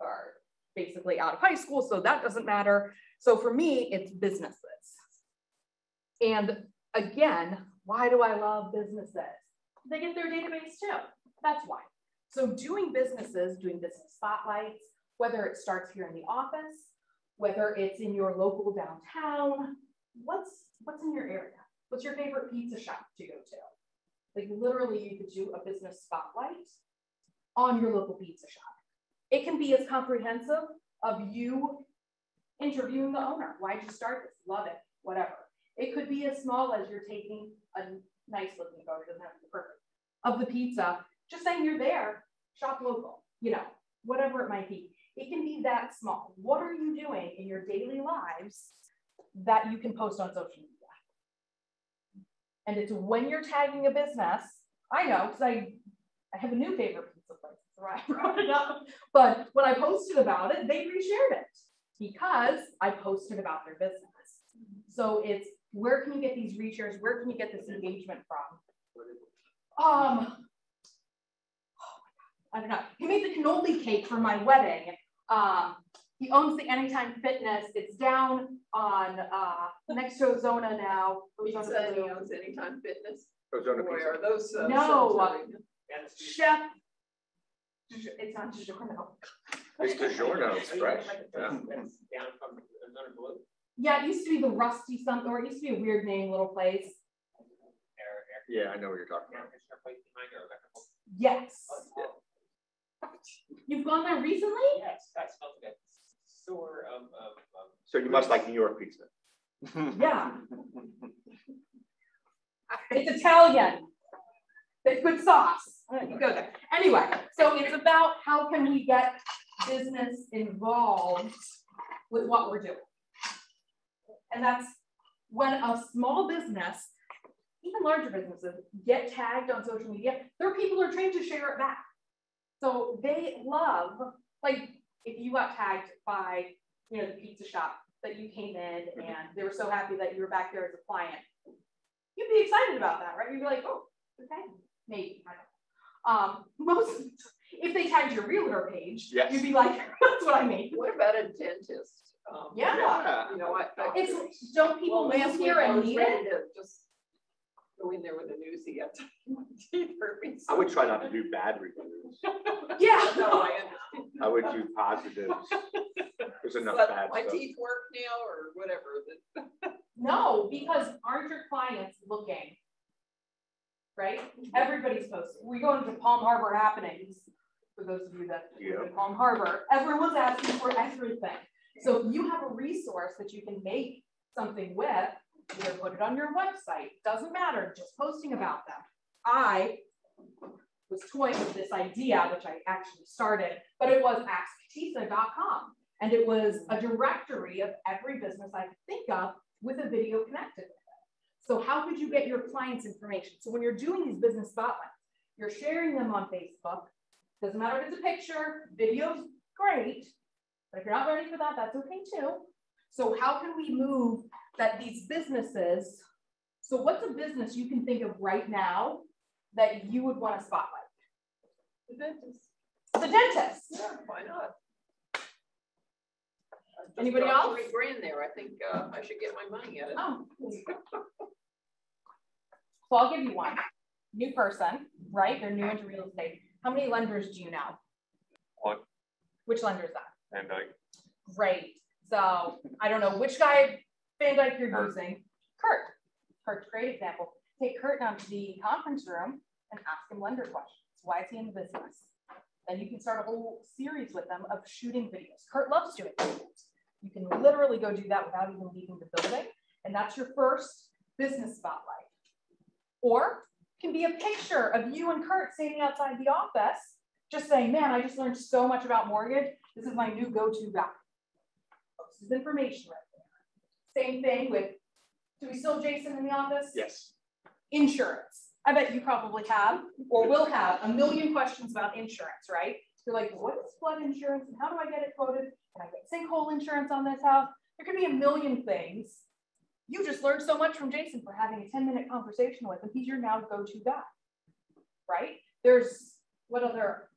are basically out of high school, so that doesn't matter. So for me, it's businesses. And again, why do I love businesses? They get their database too. That's why. So doing businesses, doing business spotlights, whether it starts here in the office, whether it's in your local downtown, what's what's in your area? What's your favorite pizza shop to go to? Like literally you could do a business spotlight on your local pizza shop. It can be as comprehensive of you interviewing the owner. Why'd you start this? Love it, whatever. It could be as small as you're taking a nice looking photo, doesn't have to be perfect, of the pizza, just saying you're there, shop local, you know, whatever it might be. It can be that small. What are you doing in your daily lives that you can post on social media? And it's when you're tagging a business, I know, because I, I have a new favorite pizza place, so I brought it up. But when I posted about it, they reshared it because I posted about their business. So it's where can you get these reshares? Where can you get this engagement from? Um, I don't know. He made the cannoli cake for my wedding. Um, he owns the Anytime Fitness. It's down on uh, next to Ozona now. Pizza, Ozona and he Blue. owns Anytime Fitness. Ozona Boy, Pizza. are those. uh, No. sheltering. Chef. It's not DiGiorno. It's DiGiorno, it's fresh. Yeah. Down from Zona Blue, Yeah, it used to be the Rusty something, or it used to be a weird name little place. air, air, Yeah, I know what you're talking about. conditioner place behind or electrical. Yes. Oh, You've gone there recently? Yes, that smells like of, of, of. So you must like New York pizza. Yeah. It's Italian. It's good sauce. You go there. Anyway, so it's about how can we get business involved with what we're doing. And that's when a small business, even larger businesses, get tagged on social media, their people are trained to share it back. So they love, like, if you got tagged by, you know, the pizza shop that you came in and they were so happy that you were back there as a client, you'd be excited about that, right? You'd be like, oh, okay, maybe. I don't know. Um, most, if they tagged your realtor page, Yes. you'd be like, that's what I mean. What about a dentist? Um, Yeah. You know what? I- It's, don't people Well, live here and was need it? Just go in there with a newsie up to my teeth hurt me I would try not to do bad reviews. Yeah. No, I understand. I would do positives. There's enough But bad my stuff. teeth work now or whatever, No, because aren't your clients looking? Right? Everybody's posting. We go into Palm Harbor happenings, for those of you that live in Palm Harbor, everyone's asking for everything. So if you have a resource that you can make something with, either put it on your website, doesn't matter, just posting about them. I was toying with this idea, which I actually started, but it was askatisa.com. And it was a directory of every business I could think of with a video connected with it. So how could you get your clients information? So when you're doing these business spotlights, you're sharing them on Facebook. Doesn't matter if it's a picture, video's great, but if you're not ready for that, that's okay too. So how can we move that these businesses, so what's a business you can think of right now that you would want to spotlight? The dentist. The dentist. Yeah, why not? Just Anybody dropped else? Three grand there. I think, uh, I should get my money at it. Oh. So I'll give you one. New person, right? They're new into real estate. How many lenders do you know? One. Which lender is that? And I, Great. So I don't know which guy Van Dyk you're um, Kurt. using. Kurt. Kurt's a great example. Take Kurt down to the conference room and ask him lender questions. Why is he in the business? Then you can start a whole series with them of shooting videos. Kurt loves doing videos. You can literally go do that without even leaving the building. And that's your first business spotlight. Or it can be a picture of you and Kurt standing outside the office, just saying, man, I just learned so much about mortgage. This is my new go-to guy. This is information right. Same thing with, do we still have Jason in the office? Yes. Insurance. I bet you probably have or will have a million questions about insurance, right? You're like, what is flood insurance and how do I get it quoted? Can I get sinkhole insurance on this house? There could be a million things. You just learned so much from Jason for having a 10 minute conversation with him. He's your now go-to guy, right? There's what other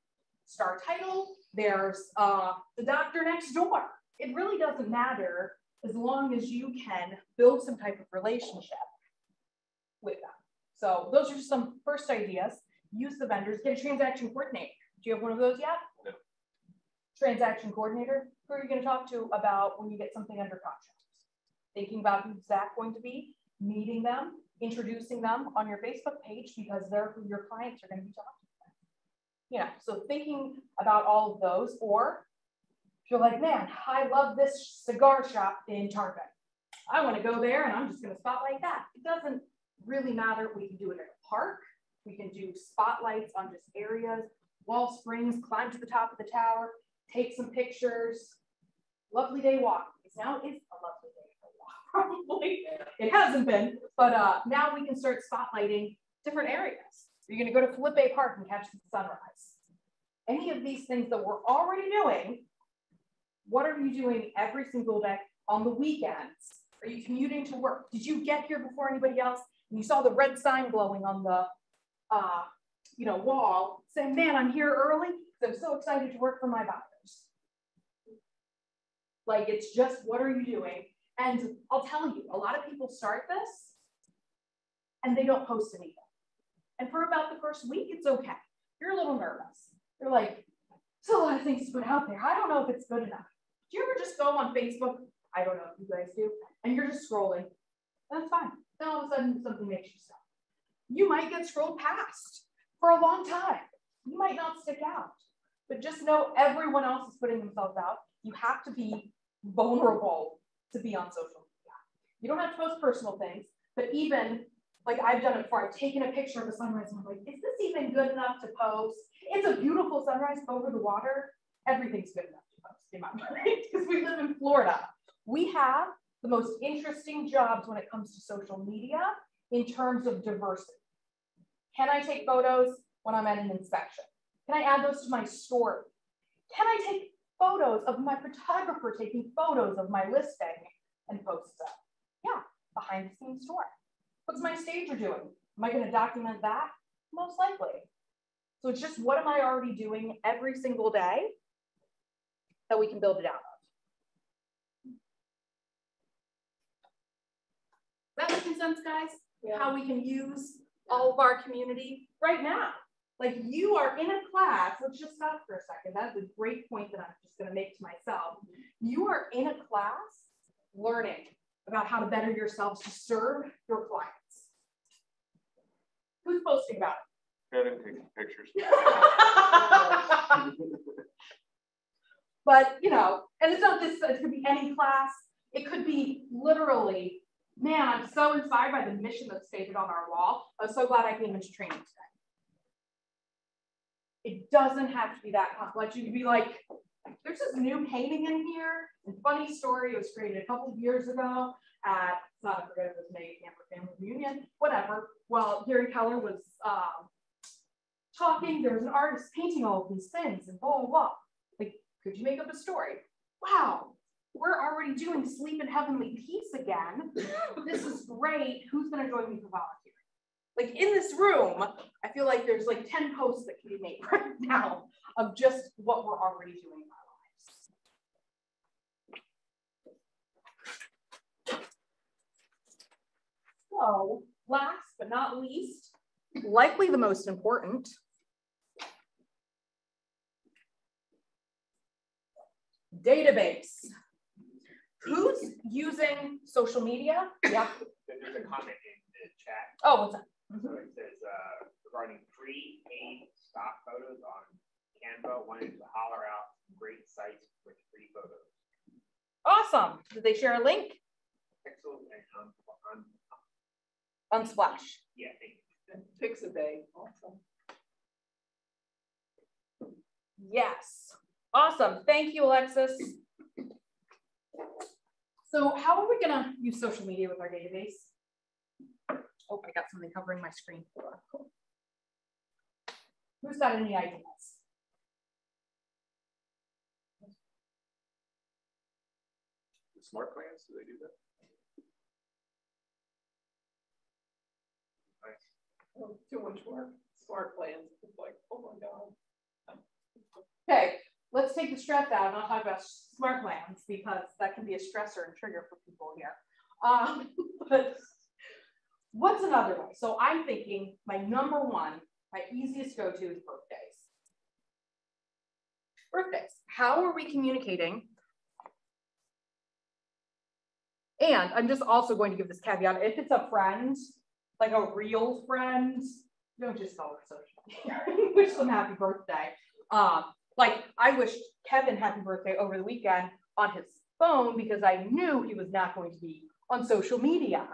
star title? There's uh, the doctor next door. It really doesn't matter as long as you can build some type of relationship with them. So those are just some first ideas. Use the vendors, get a transaction coordinator. Do you have one of those yet? No. Transaction coordinator, who are you gonna talk to about when you get something under contract? Thinking about who's that going to be, meeting them, introducing them on your Facebook page because they're who your clients are gonna be talking to. You know, so thinking about all of those, or you're like, man, I love this cigar shop in Tarpon. I wanna go there and I'm just gonna spotlight that. It doesn't really matter. We can do it at a park. We can do spotlights on just areas, wall springs, climb to the top of the tower, take some pictures. Lovely day walk. Because now it is a lovely day for a walk, probably. It hasn't been, but uh, now we can start spotlighting different areas. You're gonna go to Philippe Park and catch the sunrise. Any of these things that we're already doing, what are you doing every single day on the weekends? Are you commuting to work? Did you get here before anybody else? And you saw the red sign glowing on the, uh, you know, wall saying, man, I'm here early because I'm so excited to work for my buyers. Like, it's just, what are you doing? And I'll tell you, a lot of people start this and they don't post anything. And for about the first week, it's okay. You're a little nervous. You're like, there's a lot of things to put out there. I don't know if it's good enough. You ever just go on Facebook? I don't know if you guys do. And you're just scrolling. That's fine. Then all of a sudden something makes you stop. You might get scrolled past for a long time. You might not stick out. But just know everyone else is putting themselves out. You have to be vulnerable to be on social media. You don't have to post personal things, but even like I've done it before, I've taken a picture of a sunrise and I'm like, is this even good enough to post? It's a beautiful sunrise over the water. Everything's good enough in my mind because we live in Florida. We have the most interesting jobs when it comes to social media in terms of diversity. Can I take photos when I'm at an inspection? Can I add those to my story? Can I take photos of my photographer taking photos of my listing and post them? Yeah, behind the scenes story. What's my stager doing? Am I going to document that? Most likely. So it's just what am I already doing every single day that we can build it out of. That making sense, guys? Yeah. How we can use all of our community right now. Like you are in a class, let's just stop for a second. That's a great point that I'm just gonna make to myself. You are in a class learning about how to better yourselves to serve your clients. Who's posting about go ahead and take some pictures. but you know, and it's not this, it could be any class. It could be literally, man, I'm so inspired by the mission that's stated on our wall. I'm so glad I came into training today. It doesn't have to be that complex. You could be like, there's this new painting in here. And funny story, it was created a couple of years ago at, not a forget, it was May Camper Family Reunion, whatever. Well, Gary Keller was um, talking, there was an artist painting all of these things and blah, blah, blah. Could you make up a story? Wow, we're already doing sleep in heavenly peace again. This is great. Who's going to join me for volunteering? Like in this room, I feel like there's like 10 posts that can be made right now of just what we're already doing in our lives. So last but not least, likely the most important, database. Who's using social media? Yeah. There's a comment in the chat, Oh, what's that? so it says, uh, regarding free paid stock photos on Canva, wanted to holler out great sites with free photos. Awesome. Did they share a link? Pixel and on, on, Unsplash. yeah, thank you. And Pixabay also. Yes. Awesome. Thank you, Alexis. So how are we gonna use social media with our database? Oh, I got something covering my screen. Who's got any ideas? The Smart plans, do they do that? Oh, Too much work, smart plans, it's like, oh my God. Okay, let's take the stress out and I'll talk about smart plans because that can be a stressor and trigger for people here. Um, but what's another way? So I'm thinking my number one, my easiest go-to is birthdays. Birthdays. How are we communicating? And I'm just also going to give this caveat, if it's a friend, like a real friend, don't just call her social. Wish them happy birthday. Um, like I wished Kevin happy birthday over the weekend on his phone because I knew he was not going to be on social media.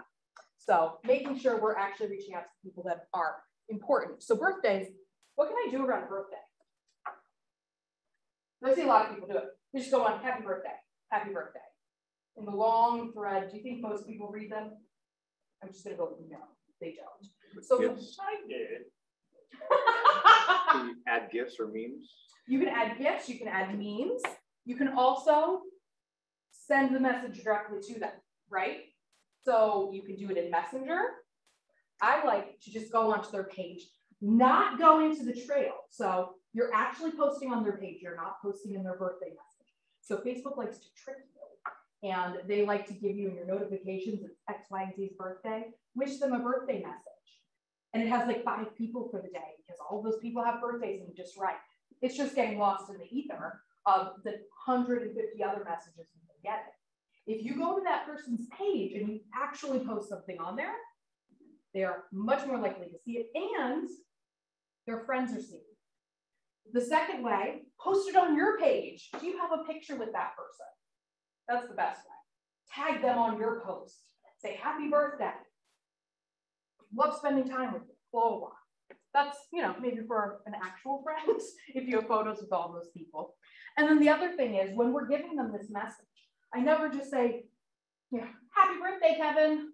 So making sure we're actually reaching out to people that are important. So birthdays, what can I do around a birthday? I see a lot of people do it. They just go on happy birthday, happy birthday. In the long thread, do you think most people read them? I'm just gonna go no, they don't. So GIFs? I did. Add GIFs or memes? You can add GIFs, you can add memes. You can also send the message directly to them, right? So you can do it in Messenger. I like to just go onto their page, not go into the trail. So you're actually posting on their page, you're not posting in their birthday message. So Facebook likes to trick you and they like to give you in your notifications, it's X, Y, and Z's birthday, wish them a birthday message. And it has like five people for the day because all those people have birthdays and just write. It's just getting lost in the ether of the 150 other messages you can get. If you go to that person's page and you actually post something on there, they are much more likely to see it and their friends are seeing it. The second way, post it on your page. Do you have a picture with that person? That's the best way. Tag them on your post. Say happy birthday. Love spending time with you. Blah, blah, blah. That's, you know, maybe for an actual friend, if you have photos with all those people. And then the other thing is when we're giving them this message, I never just say, yeah, happy birthday, Kevin.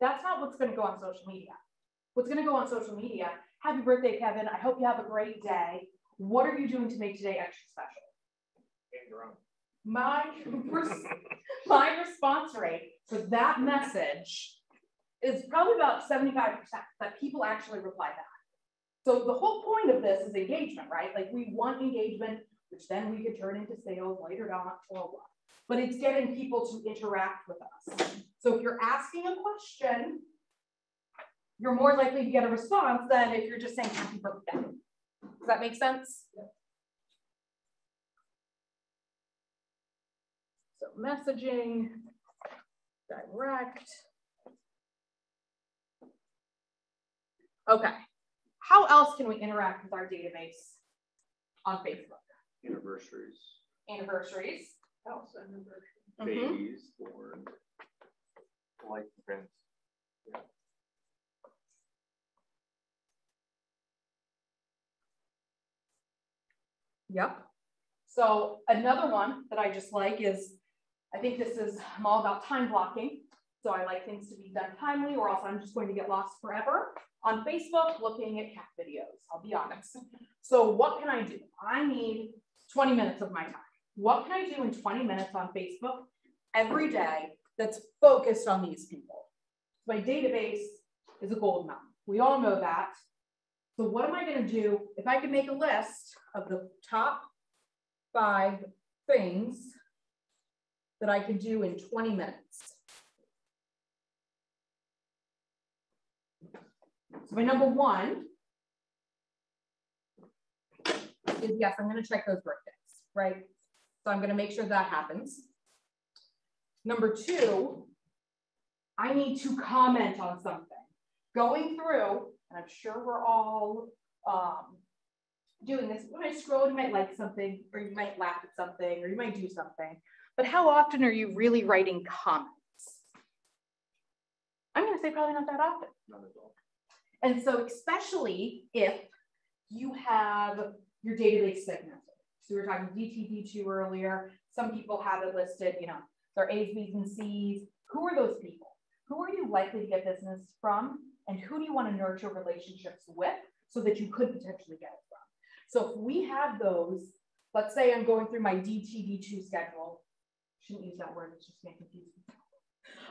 That's not what's going to go on social media. What's going to go on social media, happy birthday, Kevin. I hope you have a great day. What are you doing to make today extra special? Getting your own. My, res- my response rate for that message is probably about 75% that people actually reply back. So the whole point of this is engagement, right? Like we want engagement, which then we could turn into sales later on, blah, blah. But it's getting people to interact with us. So if you're asking a question, you're more likely to get a response than if you're just saying happy birthday. Does that make sense? So messaging, direct. Okay, how else can we interact with our database on Facebook? Anniversaries. anniversaries. House anniversary. Mhm. Babies born. Life events. Yep. So another one that I just like is, I think this is, I'm all about time blocking. So I like things to be done timely or else I'm just going to get lost forever on Facebook looking at cat videos, I'll be honest. So what can I do? I need 20 minutes of my time. What can I do in 20 minutes on Facebook every day that's focused on these people? My database is a gold mine. We all know that. So what am I going to do if I can make a list of the top five things that I can do in 20 minutes? So my number one is yes, I'm going to check those birthdays, right? So I'm going to make sure that happens. Number two, I need to comment on something. Going through, and I'm sure we're all um, doing this. When I scroll, you might like something, or you might laugh at something, or you might do something. But how often are you really writing comments? I'm going to say probably not that often. All. And so especially if you have your database segmented. So we were talking DTD2 earlier. Some people have it listed, you know, their A's, B's, and C's. Who are those people? Who are you likely to get business from? And who do you want to nurture relationships with so that you could potentially get it from? So if we have those, let's say I'm going through my DTD2 schedule. Shouldn't use that word, it's just making confuse me.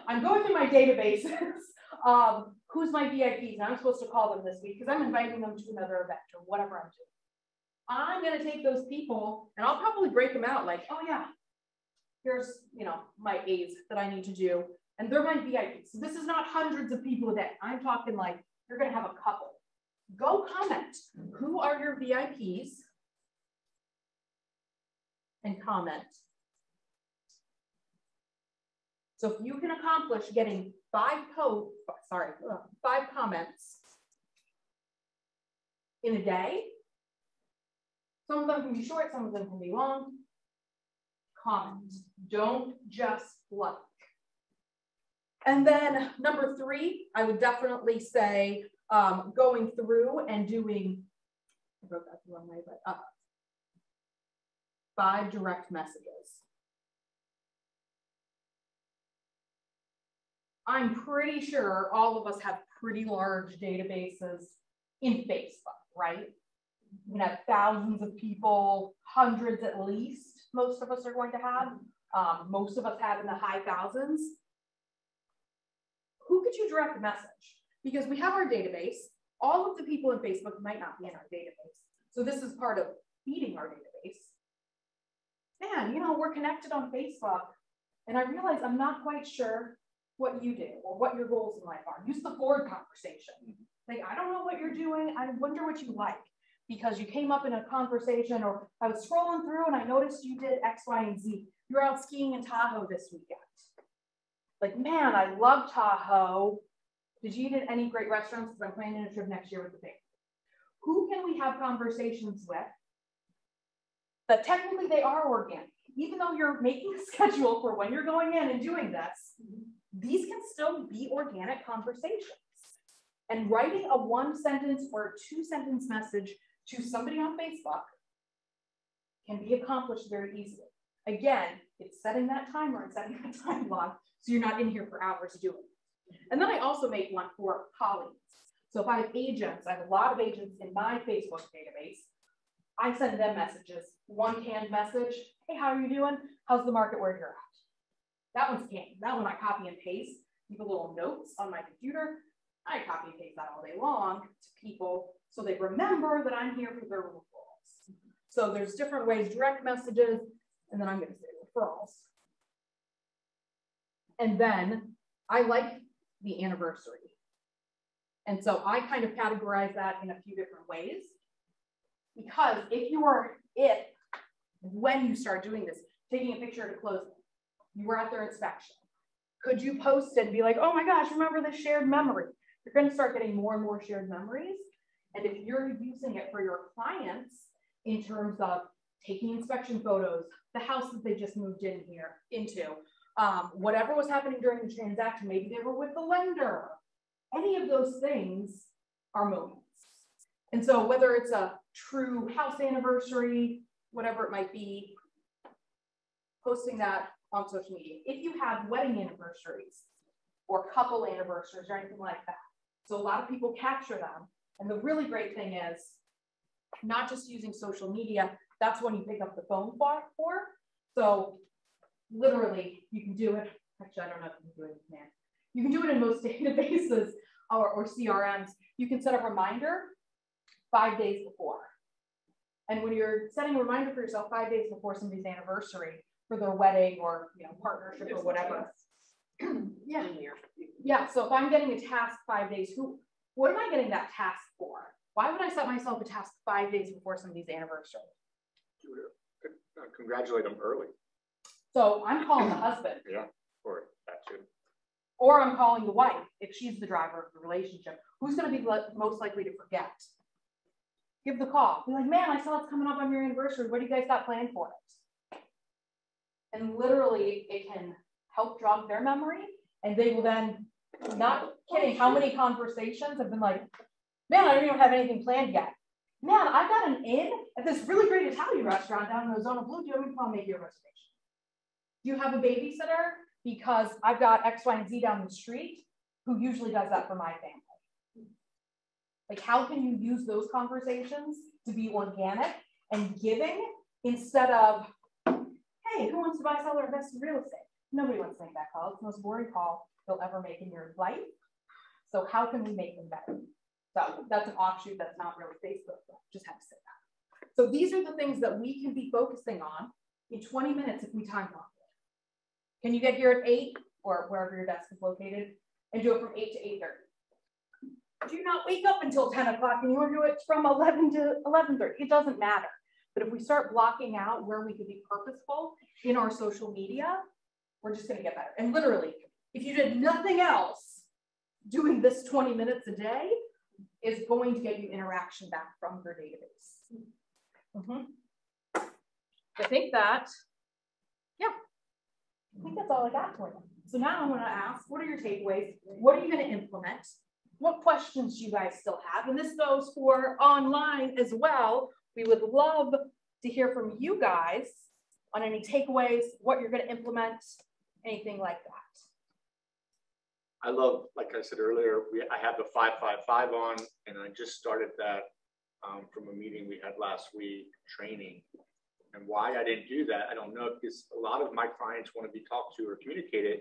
I'm going through my databases. um, who's my VIPs? I'm supposed to call them this week because I'm inviting them to another event or whatever I'm doing. I'm going to take those people and I'll probably break them out like, oh yeah, here's, you know, my A's that I need to do. And they're my VIPs. So this is not hundreds of people a day. I'm talking like you're going to have a couple. Go comment. Who are your VIPs? And comment. So if you can accomplish getting five po, sorry, five comments in a day, some of them can be short, some of them can be long. Comment, don't just like. And then number three, I would definitely say um, going through and doing, I wrote that the wrong way, but uh, five direct messages. I'm pretty sure all of us have pretty large databases in Facebook, right? We have thousands of people, hundreds at least, most of us are going to have. Um, most of us have in the high thousands. Who could you direct a message? Because we have our database. All of the people in Facebook might not be in our database. So this is part of feeding our database. Man, you know, we're connected on Facebook. And I realize I'm not quite sure what you do or what your goals in life are. Use the board conversation. Mm-hmm. Like, I don't know what you're doing. I wonder what you like because you came up in a conversation or I was scrolling through and I noticed you did X, Y, and Z. You're out skiing in Tahoe this weekend. Like, man, I love Tahoe. Did you eat at any great restaurants? Because I'm planning a trip next year with the family. Who can we have conversations with that technically they are organic? Even though you're making a schedule for when you're going in and doing this, mm-hmm. These can still be organic conversations. And writing a one sentence or two sentence message to somebody on Facebook can be accomplished very easily. Again, it's setting that timer and setting that time block so you're not in here for hours doing it. And then I also make one for colleagues. So if I have agents, I have a lot of agents in my Facebook database. I send them messages, one canned message. Hey, how are you doing? How's the market where you're at? That one's canned. That one I copy and paste, keep a little notes on my computer. I copy and paste that all day long to people so they remember that I'm here for their referrals. So there's different ways, direct messages, and then I'm going to say referrals. And then I like the anniversary. And so I kind of categorize that in a few different ways. Because if you are if when you start doing this, taking a picture at a closing, you were at their inspection. Could you post it and be like, oh my gosh, remember this shared memory? You're going to start getting more and more shared memories. And if you're using it for your clients in terms of taking inspection photos, the house that they just moved in here into, um, whatever was happening during the transaction, maybe they were with the lender. Any of those things are moments. And so whether it's a true house anniversary, whatever it might be, posting that on social media. If you have wedding anniversaries or couple anniversaries or anything like that. So a lot of people capture them. And the really great thing is not just using social media, that's when you pick up the phone for. for. So literally you can do it. Actually, I don't know if you can do it in. You can do it in most databases or, or CRMs. You can set a reminder five days before. And when you're setting a reminder for yourself five days before somebody's anniversary for their wedding or you know partnership or whatever. yeah. Yeah. So if I'm getting a task five days, who what am I getting that task for? Why would I set myself a task five days before somebody's anniversary? Uh, Congratulate them early, So I'm calling the husband, Yeah, or that too. or I'm calling the wife if she's the driver of the relationship. Who's going to be le- most likely to forget? Give the call. Be like, man, I saw it's coming up on your anniversary. What do you guys got planned for it? And literally, it can help jog their memory, and they will then. Not kidding. How many conversations have been like, man, I don't even have anything planned yet. Man, I got an inn at this really great Italian restaurant down in Ozona Blue. Do you want me to come make you a reservation? Do you have a babysitter? Because I've got X, Y, and Z down the street who usually does that for my family. Like, how can you use those conversations to be organic and giving instead of, hey, who wants to buy, sell, or invest in real estate? Nobody wants to make that call. It's the most boring call you'll ever make in your life. So how can we make them better? So that's an offshoot that's not really Facebook, but just have to say that. So these are the things that we can be focusing on in 20 minutes if we time block it. Can you get here at eight or wherever your desk is located and do it from eight to 8:30? Do not wake up until 10 o'clock and you want to do it from 11 to 11:30. It doesn't matter. But if we start blocking out where we could be purposeful in our social media, we're just going to get better. And literally, if you did nothing else, doing this 20 minutes a day is going to get you interaction back from your database. Mhm. I think that, yeah, I think that's all I got for you. So now I'm going to ask, what are your takeaways? What are you going to implement? What questions do you guys still have? And this goes for online as well. We would love to hear from you guys on any takeaways, what you're going to implement, anything like that. I love, like I said earlier, we, I have the five, five, five on, and I just started that um, from a meeting we had last week, training. And why I didn't do that, I don't know, because a lot of my clients want to be talked to or communicated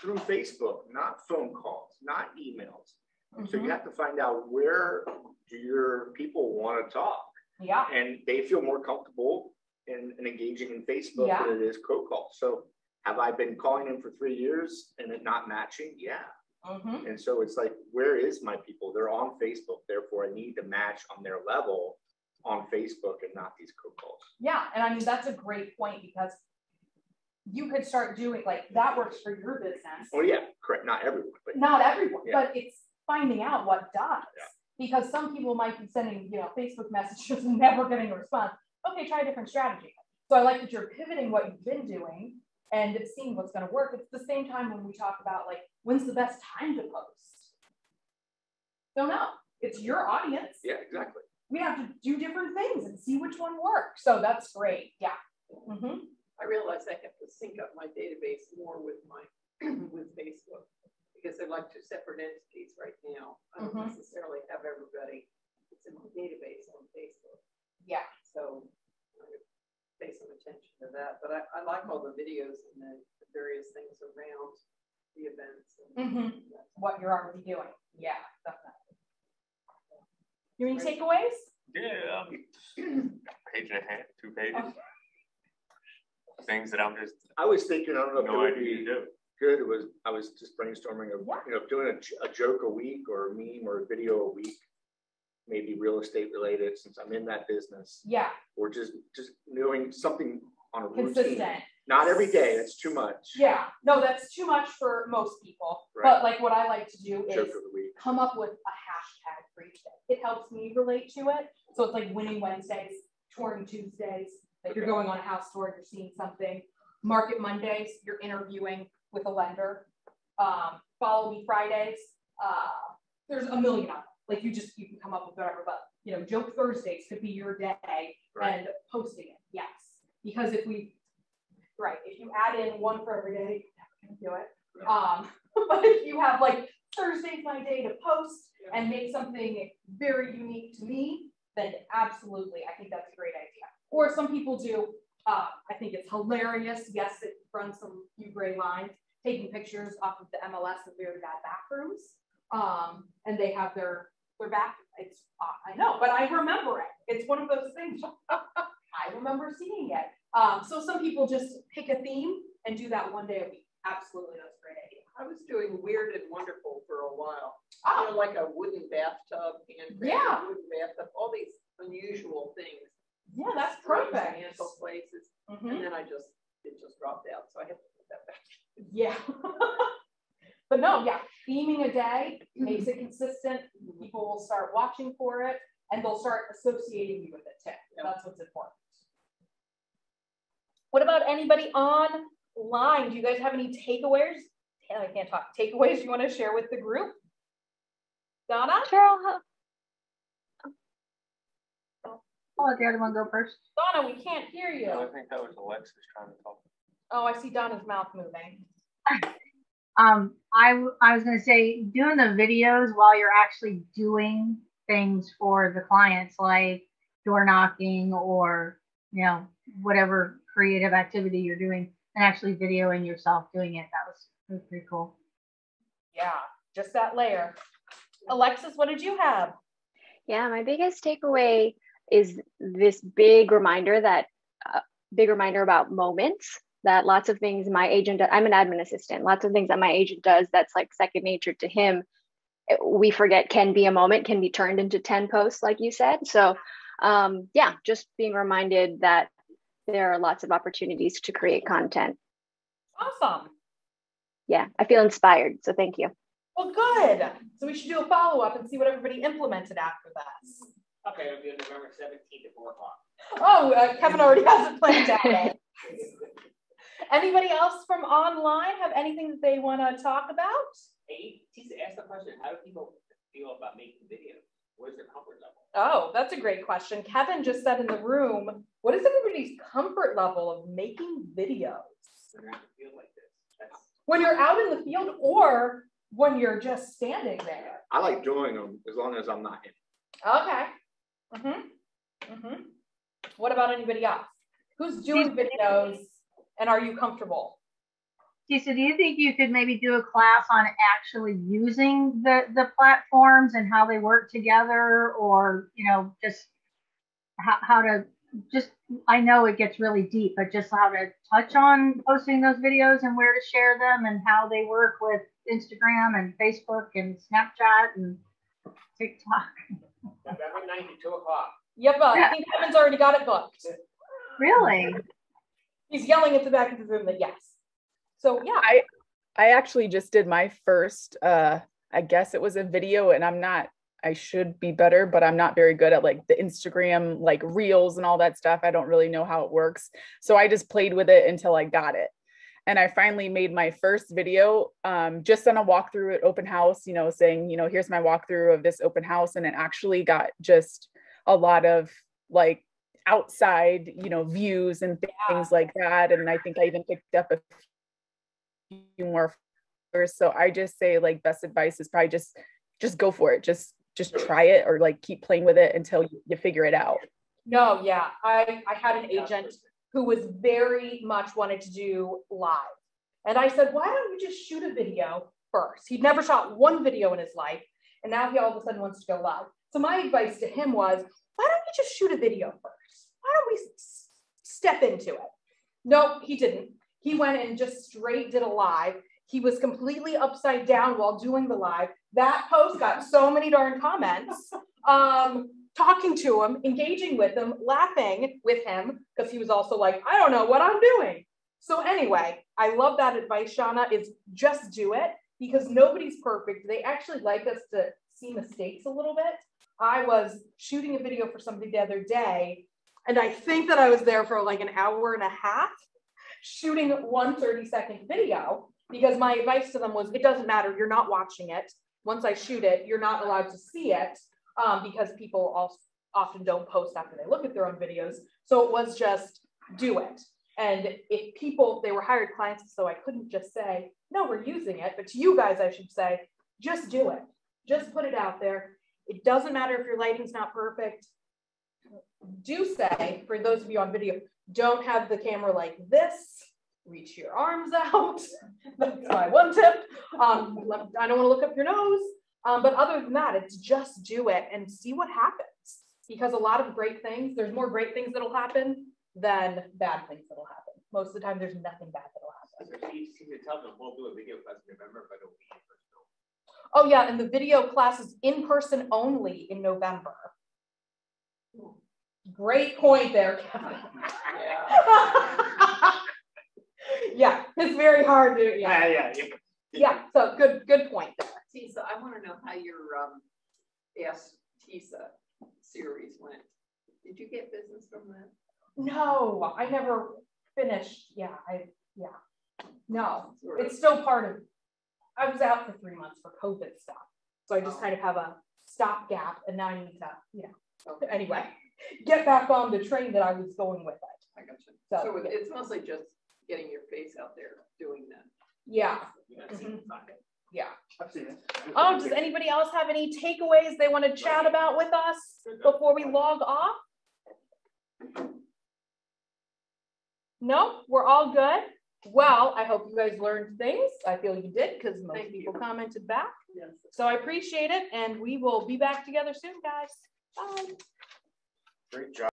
through Facebook, not phone calls, not emails. So you have to find out where do your people want to talk? Yeah. And they feel more comfortable in, in engaging in Facebook Yeah. than it is cold calls. So have I been calling them for three years and it not matching? Yeah. Mhm. And so it's like, where is my people? They're on Facebook, therefore I need to match on their level on Facebook and not these cold calls. Yeah, and I mean, that's a great point because you could start doing, like, that works for your business. Oh yeah, correct. Not everyone, but Not everyone, Yeah. but it's finding out what does. Yeah. Because some people might be sending, you know, Facebook messages and never getting a response. Okay, try a different strategy. So I like that you're pivoting what you've been doing and it's seeing what's gonna work. It's the same time when we talk about like, when's the best time to post? Don't know. It's your audience. yeah, exactly. We have to do different things and see which one works. So that's great. Yeah. Mhm. I realize I have to sync up my database more with my, with Facebook. Because they're like two separate entities right now. I don't Mhm. necessarily have everybody that's in my database on Facebook. Yeah. So I would pay some attention to that, but I, I like all the videos and the the various things around the events. and Mhm. What you're already doing. Yeah, definitely. You any takeaways? Yeah, um, page and a half, two pages. Things that I'm just I was thinking, I don't know if it no would idea be to do. Good, it was, I was just brainstorming of, you know, doing a joke a week or a meme or a video a week. Maybe real estate related, since I'm in that business, Yeah, or just, just doing something on a routine. consistent. Not every day, that's too much. Yeah, no, that's too much for most people. Right. But like what I like to do Joke is of the week. come up with a hashtag for each day. It helps me relate to it. So it's like winning Wednesdays, touring Tuesdays, Like you're going on a house tour, and you're seeing something. Market Mondays, you're interviewing with a lender. Um, follow me Fridays. Uh, there's a million of them. Like you just, you can come up with whatever, but you know, joke Thursdays could be your day Right. and posting it. Yes. Because if we, right, if you add in one for every day, you're never gonna do it. Um, but if you have like Thursday's my day to post and make something very unique to me, then absolutely, I think that's a great idea. Or some people do, uh, I think it's hilarious. Yes, it runs some few gray lines, taking pictures off of the MLS of very bad bathrooms. Um, and they have their, their back, it's, I know, but I remember it. It's one of those things. I remember seeing it. Um, so some people just pick a theme and do that one day a week. Absolutely, that's a great idea. I was doing weird and wonderful for a while. You Oh, know, like a wooden bathtub, hand Yeah. wooden bathtub, all these unusual things. yeah, that's perfect. Places, Mhm. and then I just, it just dropped out, so I have to put that back. Yeah. but no, yeah, theming a day makes it consistent. People will start watching for it and they'll start associating you with it too. Yeah. That's what's important. What about anybody online? Do you guys have any takeaways? I can't talk. Takeaways you want to share with the group? Donna? Cheryl, how- I'll let the other one go first. Donna, we can't hear you. I think that was Alexis trying to talk. Oh, I see Donna's mouth moving. Um, I, w- I was gonna say, doing the videos while you're actually doing things for the clients, like door knocking or, you know, whatever creative activity you're doing, and actually videoing yourself doing it. That was, that was pretty cool. Yeah, just that layer. Alexis, what did you have? yeah, my biggest takeaway is this big reminder that, uh, big reminder about moments that lots of things my agent, I'm an admin assistant, lots of things that my agent does that's like second nature to him. eh, We forget can be a moment, can be turned into 10 posts, like you said. So, um, yeah, just being reminded that there are lots of opportunities to create content. Awesome. Yeah, I feel inspired. So, thank you. Well, good. So we should do a follow up and see what everybody implemented after that. Okay, it'll be on November seventeenth at four o'clock. Oh, uh, Kevin already has it planned out. Anybody else from online have anything that they want to talk about? Hey, Tisa asked the question, how do people feel about making videos? What is their comfort level? Oh, that's a great question. Kevin just said in the room, what is everybody's comfort level of making videos? When they're in the field like this? That's, When you're out in the field or when you're just standing there? I like doing them as long as I'm not in. Okay. Mm-hmm. Mm-hmm. What about anybody else? Who's doing videos and are you comfortable? Tisa, do you think you could maybe do a class on actually using the, the platforms and how they work together or, you know, just how, how to just, I know it gets really deep, but just how to touch on posting those videos and where to share them and how they work with Instagram and Facebook and Snapchat and TikTok. November ninth at two o'clock. Yep, uh, I Yeah. think Kevin's already got it booked. Really? He's yelling at the back of the room that yes. So yeah, I I actually just did my first uh I guess it was a video and I'm not I should be better, but I'm not very good at like the Instagram like reels and all that stuff. I don't really know how it works. So I just played with it until I got it. And I finally made my first video um, just on a walkthrough at open house, you know, saying, you know, here's my walkthrough of this open house. And it actually got just a lot of like outside, you know, views and things like that. And I think I even picked up a few more. So I just say like best advice is probably just just go for it. Just just try it or like keep playing with it until you, you figure it out. no, yeah, I, I had an agent who was very much wanted to do live. And I said, why don't you just shoot a video first? He'd never shot one video in his life. And now he all of a sudden wants to go live. So my advice to him was, why don't you just shoot a video first? Why don't we s- step into it? No, he didn't. He went and just straight did a live. He was completely upside down while doing the live. That post got so many darn comments. Um, talking to him, engaging with him, laughing with him, because he was also like, I don't know what I'm doing. So anyway, I love that advice, Shauna, is just do it because nobody's perfect. They actually like us to see mistakes a little bit. I was shooting a video for somebody the other day And I think that I was there for like an hour and a half shooting one 30 second video because my advice to them was it doesn't matter, you're not watching it. Once I shoot it, you're not allowed to see it um, because people also often don't post after they look at their own videos. So it was just do it. And if people, they were hired clients, so I couldn't just say, no, we're using it. But to you guys, I should say, just do it. Just put it out there. It doesn't matter if your lighting's not perfect. Do say, for those of you on video, don't have the camera like this. Reach your arms out. That's my one tip. Um, I don't want to look up your nose. Um, but other than that, it's just do it and see what happens. Because a lot of great things, there's more great things that'll happen than bad things that'll happen. Most of the time, there's nothing bad that'll happen. So you seem tell them, we'll do a video class in November, but it'll be in person. Oh yeah, and the video class is in person only in November. Great point there, Kevin. yeah, it's very hard to yeah. Yeah, yeah. Yeah, so good good point there. Tisa, I want to know how your um, Ask Tisa series went. Did you get business from that? No, I never finished. Yeah, I yeah. No, Sort of. it's still part of I was out for three months for COVID stuff. So I just Oh. kind of have a stopgap and now I need to, you know, Okay, anyway, get back on the train that I was going with it. I got you. So, So it- it's mostly just getting your face out there doing that. Yeah. Yeah, Mhm. fine. Yeah. I've seen it. Oh, does anybody else have any takeaways they want to chat about with us before we log off? No, we're all good. Well, I hope you guys learned things. I feel you did because most Thank people you. commented back. Yes. So I appreciate it and we will be back together soon, guys. Bye. Great job.